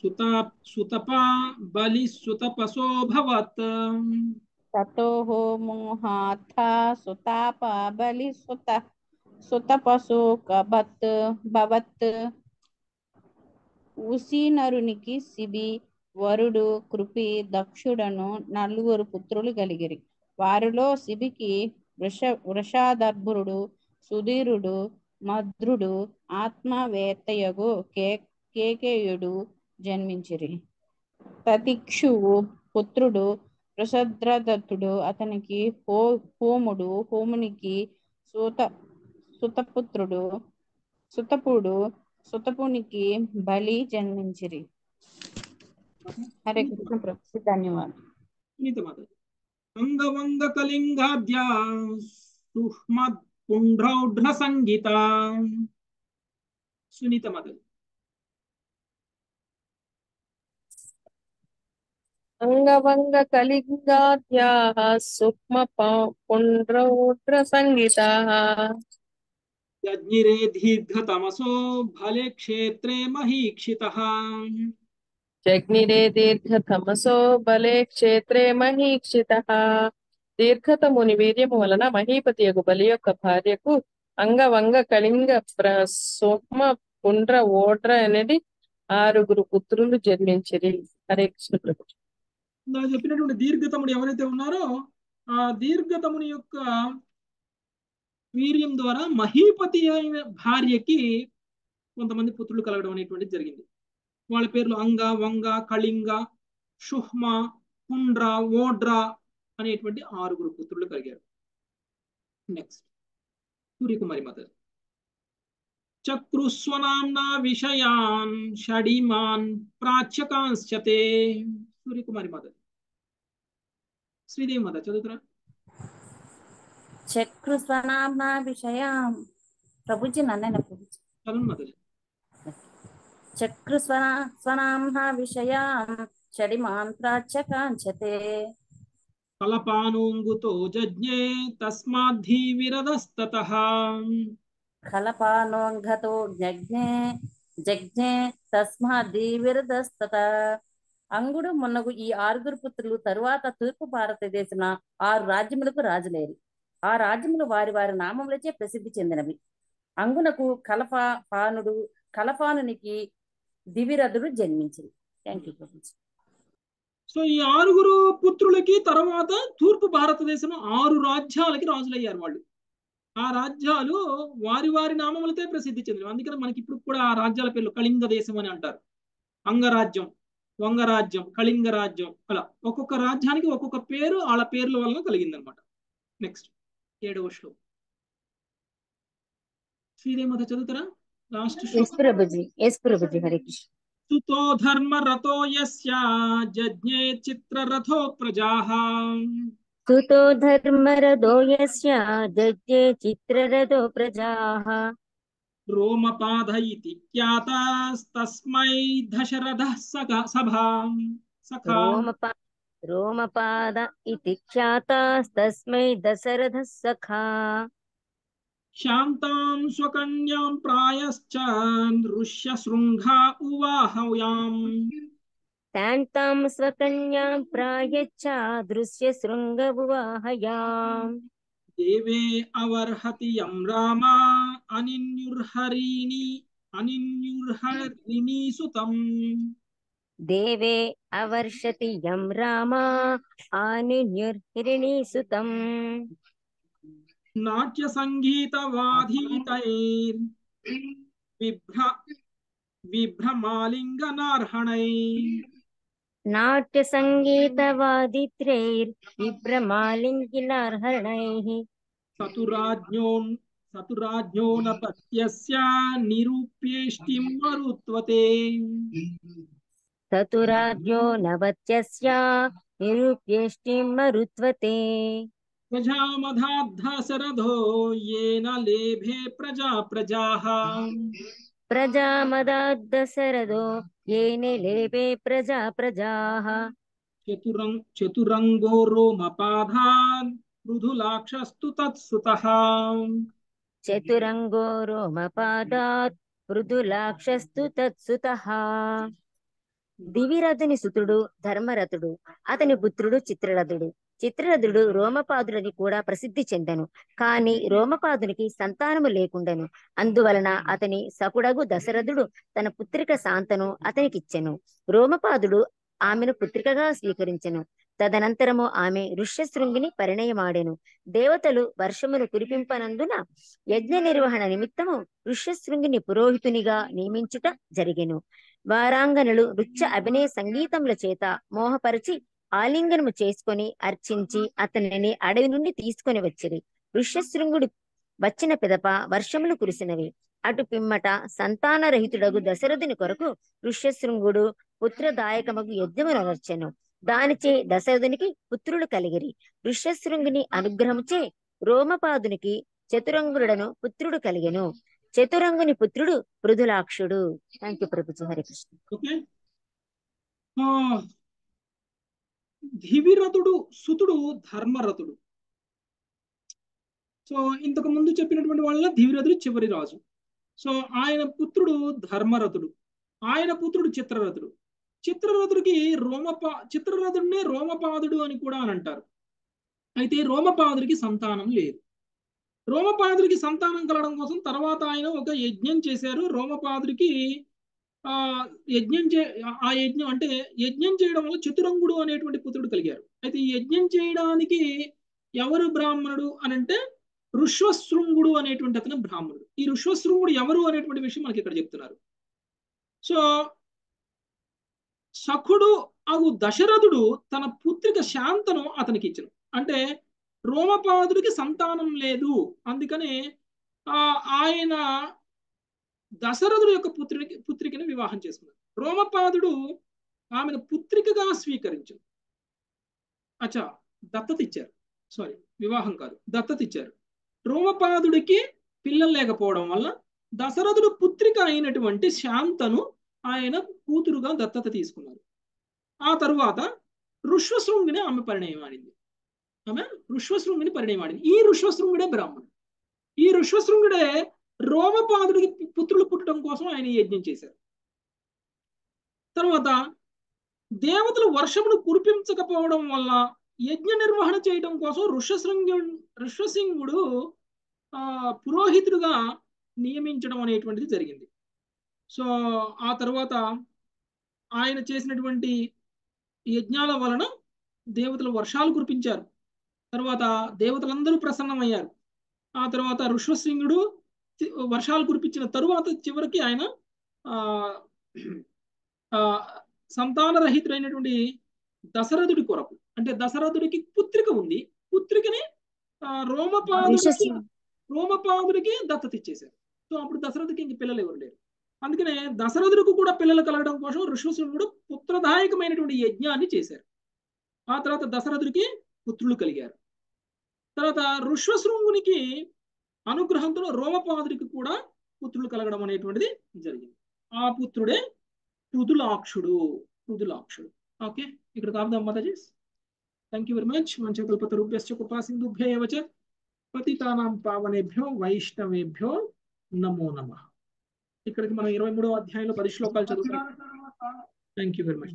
సుత సుతపా బలి సుతపసోభవత్ తతో సుతాప బలి సుత సుతపశు కబత్ భవత్ ఉసీనరునికి శిబి వరుడు కృపి దక్షుడను నలుగురు పుత్రులు కలిగిరి వారిలో శిబికి వృష వృషాదర్భుడు సుధీరుడు మద్రుడు ఆత్మవేత్తయగు కే కేకేయుడు జన్మించిరి. తతిక్షువు పుత్రుడు వృషద్రదత్తుడు అతనికి హో హోముడు హోమునికి సూత సుతపుత్రుడు సుతపుడు సుతపునికి బలి జన్మించిరి. హరే కృష్ణ ప్రభు ధన్యవాదాలు. అంగవంగ కలింగాద్యా సుష్మద్ పుండ్రౌఢ్ర సంగీత. సునీత మాత అంగవంగ కలింగాద్యాः సూక్ష్మ పుండ్రౌడ్ర సంగీతాः. యజ్ఞిరే దీర్ఘతమసో ఫలే క్షేత్రే మహీక్షితః. జగ్నిరే దీర్ఘతమసో బలే క్షేత్రే మహీక్షిత. దీర్ఘతముని వీర్యము వలన మహీపతి యొక్క బలి యొక్క భార్యకు అంగవంగ కళింగ ప్ర సోమ పుండ్ర ఓడ్ర అనేది ఆరుగురు పుత్రులు జన్మించిరి. హరే కృష్ణ ప్రభు చెప్పినటువంటి దీర్ఘతముడు ఎవరైతే ఉన్నారో ఆ దీర్ఘతముని యొక్క వీర్యం ద్వారా మహీపతి అయిన భార్యకి కొంతమంది పుత్రులు కలగడం అనేటువంటిది జరిగింది. వాళ్ళ పేర్లు అంగ వంగ కళింగ షుహ్మ కుండ్ర ఓడ్రా అనేటువంటి ఆరుగురు పుత్రులు కలిగారు. నెక్స్ట్ సూర్యకుమారి మదర్ చక్రుస్వనాంనా విషయాన్ షడిమాన్ ప్రాచ్యకాంశ్చతే సూర్యకుమారి మాత శ్రీదేవి మాత చదువుతురా చక్రు స్వనాంనా విషయాం ప్రభుజీ నన్నైన ప్రభుజీ చదవండి మాతాజీ చక్రు స్వనా స్వనాంనా విషయాం షడిమాన్ ప్రాచ్యకాంచతే కలపానోంగుతో జజ్ఞే తస్మాద్ధి విరదస్తతః కలపానోంఘతో జజ్ఞే జజ్ఞే తస్మాది విరదస్తత అంగుడు మొన్నకు ఈ ఆరుగురు పుత్రులు తరువాత తూర్పు భారతదేశం ఆరు రాజ్యములకు రాజులేరు. ఆ రాజ్యములు వారి వారి నామములచే ప్రసిద్ధి చెందినవి. అంగునకు కలప పానుడు కలపానునికి దివిరథుడు జన్మించింది. థ్యాంక్ యూ సో ఈ ఆరుగురు పుత్రులకి తర్వాత తూర్పు భారతదేశం ఆరు రాజ్యాలకి రాజులయ్యారు వాళ్ళు. ఆ రాజ్యాలు వారి వారి నామములతో ప్రసిద్ధి చెందినవి. అందుకని మనకి ఇప్పుడు కూడా ఆ రాజ్యాల పేర్లు కళింగ దేశం అని అంటారు. అంగరాజ్యం వంగరాజ్యం కళింగ రాజ్యం అలా ఒక్కొక్క రాజ్యానికి ఒక్కొక్క పేరు వాళ్ళ పేర్ల వలన కలిగింది అనమాట నెక్స్ట్ ఏడవ శ్లోకం. శ్రీదేమత చదువుతారా? లాస్ట్ సుతో ధర్మ రథో యస్య జజ్ఞే చిత్రరథో ప్రజాః. సుతో ధర్మరథో యస్య జజ్ఞే చిత్రరథో ప్రజాః. दशरथः सखा शान्तां स्वकन्यां प्रायश्च प्रायश्चृङ्गा उवाहयाम्। शान्तां स्वकन्यां प्रायच्च दृश्यशृङ्ग उवाहयाम्। देवे अवर्हति यम रामा अनिन्युर्हरिणी अनिन्युर्हरिणी सुतम्। देवे अवर्षति यम रामा आनिन्युर्हिरिणी सुतम्। नाट्यसङ्गीतवाधीतैर् विभ्र विभ्रमालिङ्गनार्हणैः नाट्यसङ्गीतवादित्रैर्विभ्रमालिङ्गिलार्हणैः चतुराज्ञोन् चतुराज्ञोनपत्यस्या निरूप्येष्टिं मरुत्वते। चतुराज्ञो नवत्यस्या निरूप्येष्टिं मरुत्वते। प्रजामधाद्धशरथो येन लेभे प्रजा प्रजाः। प्रजामदाद्दशरथो ప్రజా ప్రజాః చతురం చతురంగో రోమపాధాన్ మృదులాక్షస్తు తత్సుతః చతురంగో రోమపాదాత్ మృదులాక్షస్తు తత్సుతః దివిరథుని సుతుడు ధర్మరథుడు అతని పుత్రుడు చిత్రరథుడు చిత్రరథుడు రోమపాదులని కూడా ప్రసిద్ధి చెందెను. కాని రోమపాదునికి సంతానము లేకుండెను. అందువలన అతని సకుడగు దశరథుడు తన పుత్రిక శాంతను అతనికిచ్చెను. రోమపాదుడు ఆమెను పుత్రికగా స్వీకరించెను. తదనంతరము ఆమె ఋష్యశృంగిని పరిణయమాడెను. దేవతలు వర్షమును కురిపింపనందున యజ్ఞ నిర్వహణ నిమిత్తము ఋష్యశృంగిని పురోహితునిగా నియమించుట జరిగెను. వారాంగనులు నృత్య అభినయ సంగీతముల చేత మోహపరిచి ఆలింగనము చేసుకొని అర్చించి అతనిని అడవి నుండి తీసుకొని వచ్చిరి. ఋష్యశృంగుడు వచ్చిన పిదప వర్షములు కురిసినవి. అటు పిమ్మట సంతానరహితుడగు దశరథుని కొరకు ఋష్యశృంగుడు పుత్రదాయకమగు యజ్ఞమును దానిచే దశరథునికి పుత్రులు కలిగిరి. ఋష్యశృంగుని అనుగ్రహముచే రోమపాదునికి చతురంగుడను పుత్రుడు కలిగెను. చతురంగుని పుత్రుడు పృథులాక్షుడు thank you Prabhuji Harikrishna ధివిరథుడు సుతుడు ధర్మరథుడు so ఇంతకు ముందు చెప్పినటువంటి వాళ్ళ ధివిరథుడు చివరి రాజు. సో ఆయన పుత్రుడు ధర్మరథుడు ఆయన పుత్రుడు చిత్రరథుడు చిత్రరథుడికి రోమపా చిత్రరథుడినే రోమపాదుడు అని కూడా అని అంటారు. అయితే రోమపాదుడికి సంతానం లేదు. రోమపాదుడికి సంతానం కలగడం కోసం తర్వాత ఆయన ఒక యజ్ఞం చేశారు. రోమపాదుడికి ఆ యజ్ఞం చే ఆ యజ్ఞం అంటే యజ్ఞం చేయడం వల్ల చతురంగుడు అనేటువంటి పుత్రుడు కలిగారు. అయితే ఈ యజ్ఞం చేయడానికి ఎవరు బ్రాహ్మణుడు అని అంటే ఋష్వశృంగుడు అనేటువంటి అతను బ్రాహ్మణుడు. ఈ ఋష్వశృంగుడు ఎవరు అనేటువంటి విషయం మనకి ఇక్కడ చెప్తున్నారు. సో సఖుడు అగు దశరథుడు తన పుత్రిక శాంతను అతనికి ఇచ్చిన అంటే రోమపాదుడికి సంతానం లేదు. అందుకనే ఆ ఆయన దశరథుడు యొక్క పుత్రునికి పుత్రికని వివాహం చేసుకున్నాడు. రోమపాదుడు ఆమెను పుత్రికగా స్వీకరించాడు. అచ్చా దత్తత ఇచ్చారు సారీ వివాహం కాదు దత్తత ఇచ్చారు రోమపాదుడికి పిల్లలు లేకపోవడం వల్ల దశరథుడు పుత్రిక అయినటువంటి శాంతను ఆయన కూతురుగా దత్తత తీసుకున్నారు ఆ తరువాత ఋష్వశృంగిని ఆమె పరిణయం ఆడింది. ఆమె ఋష్వశృంగిని పరిణయం ఆడింది. ఈ ఋష్వశృంగుడే బ్రాహ్మణుడు. ఈ ఋష్వశృంగుడే రోమపాదుడికి పుత్రులు పుట్టడం కోసం ఆయన యజ్ఞం చేశారు. తర్వాత దేవతలు వర్షమును కురిపించకపోవడం వల్ల యజ్ఞ నిర్వహణ చేయడం కోసం ఋషశృంగు ఋషసింగుడు ఆ పురోహితుడుగా నియమించడం అనేటువంటిది జరిగింది. సో ఆ తర్వాత ఆయన చేసినటువంటి యజ్ఞాల వలన దేవతలు వర్షాలు కురిపించారు. తర్వాత దేవతలందరూ ప్రసన్నమయ్యారు. ఆ తర్వాత ఋష్వశృంగుడు వర్షాలు కురిపించిన తరువాత చివరికి ఆయన ఆ సంతానరహితుడైనటువంటి దశరథుడి కొరకు అంటే దశరథుడికి పుత్రిక ఉంది. పుత్రికని రోమపాదుడికి రోమపాదుడికి దత్తత ఇచ్చేశారు సో అప్పుడు దశరథుడికి ఇంక పిల్లలు ఎవరు లేరు. అందుకనే దశరథుడికి కూడా పిల్లలు కలగడం కోసం ఋష్వశృంగుడు పుత్రదాయకమైనటువంటి యజ్ఞాన్ని చేశారు. ఆ తర్వాత దశరథుడికి పుత్రులు కలిగారు. తర్వాత ఋష్వశృంగునికి అనుగ్రహంతో రోమపాదుడికి కూడా పుత్రులు కలగడం అనేటువంటిది జరిగింది. ఆ పుత్రుడే పృథులాక్షుడు పృథులాక్షుడు ఓకే ఇక్కడ కాపుదాం Mataji. Thank you very much మంచకల్పత రూప్యశ్చ కృపా సింధుభ్య ఏవ చ పతితానాం పావనేభ్యో వైష్ణవేభ్యో నమో నమ. ఇక్కడికి మనం ఇరవై మూడవ అధ్యాయంలో పది శ్లోకాలు చదువుతాం థ్యాంక్ యూ వెరీ మచ్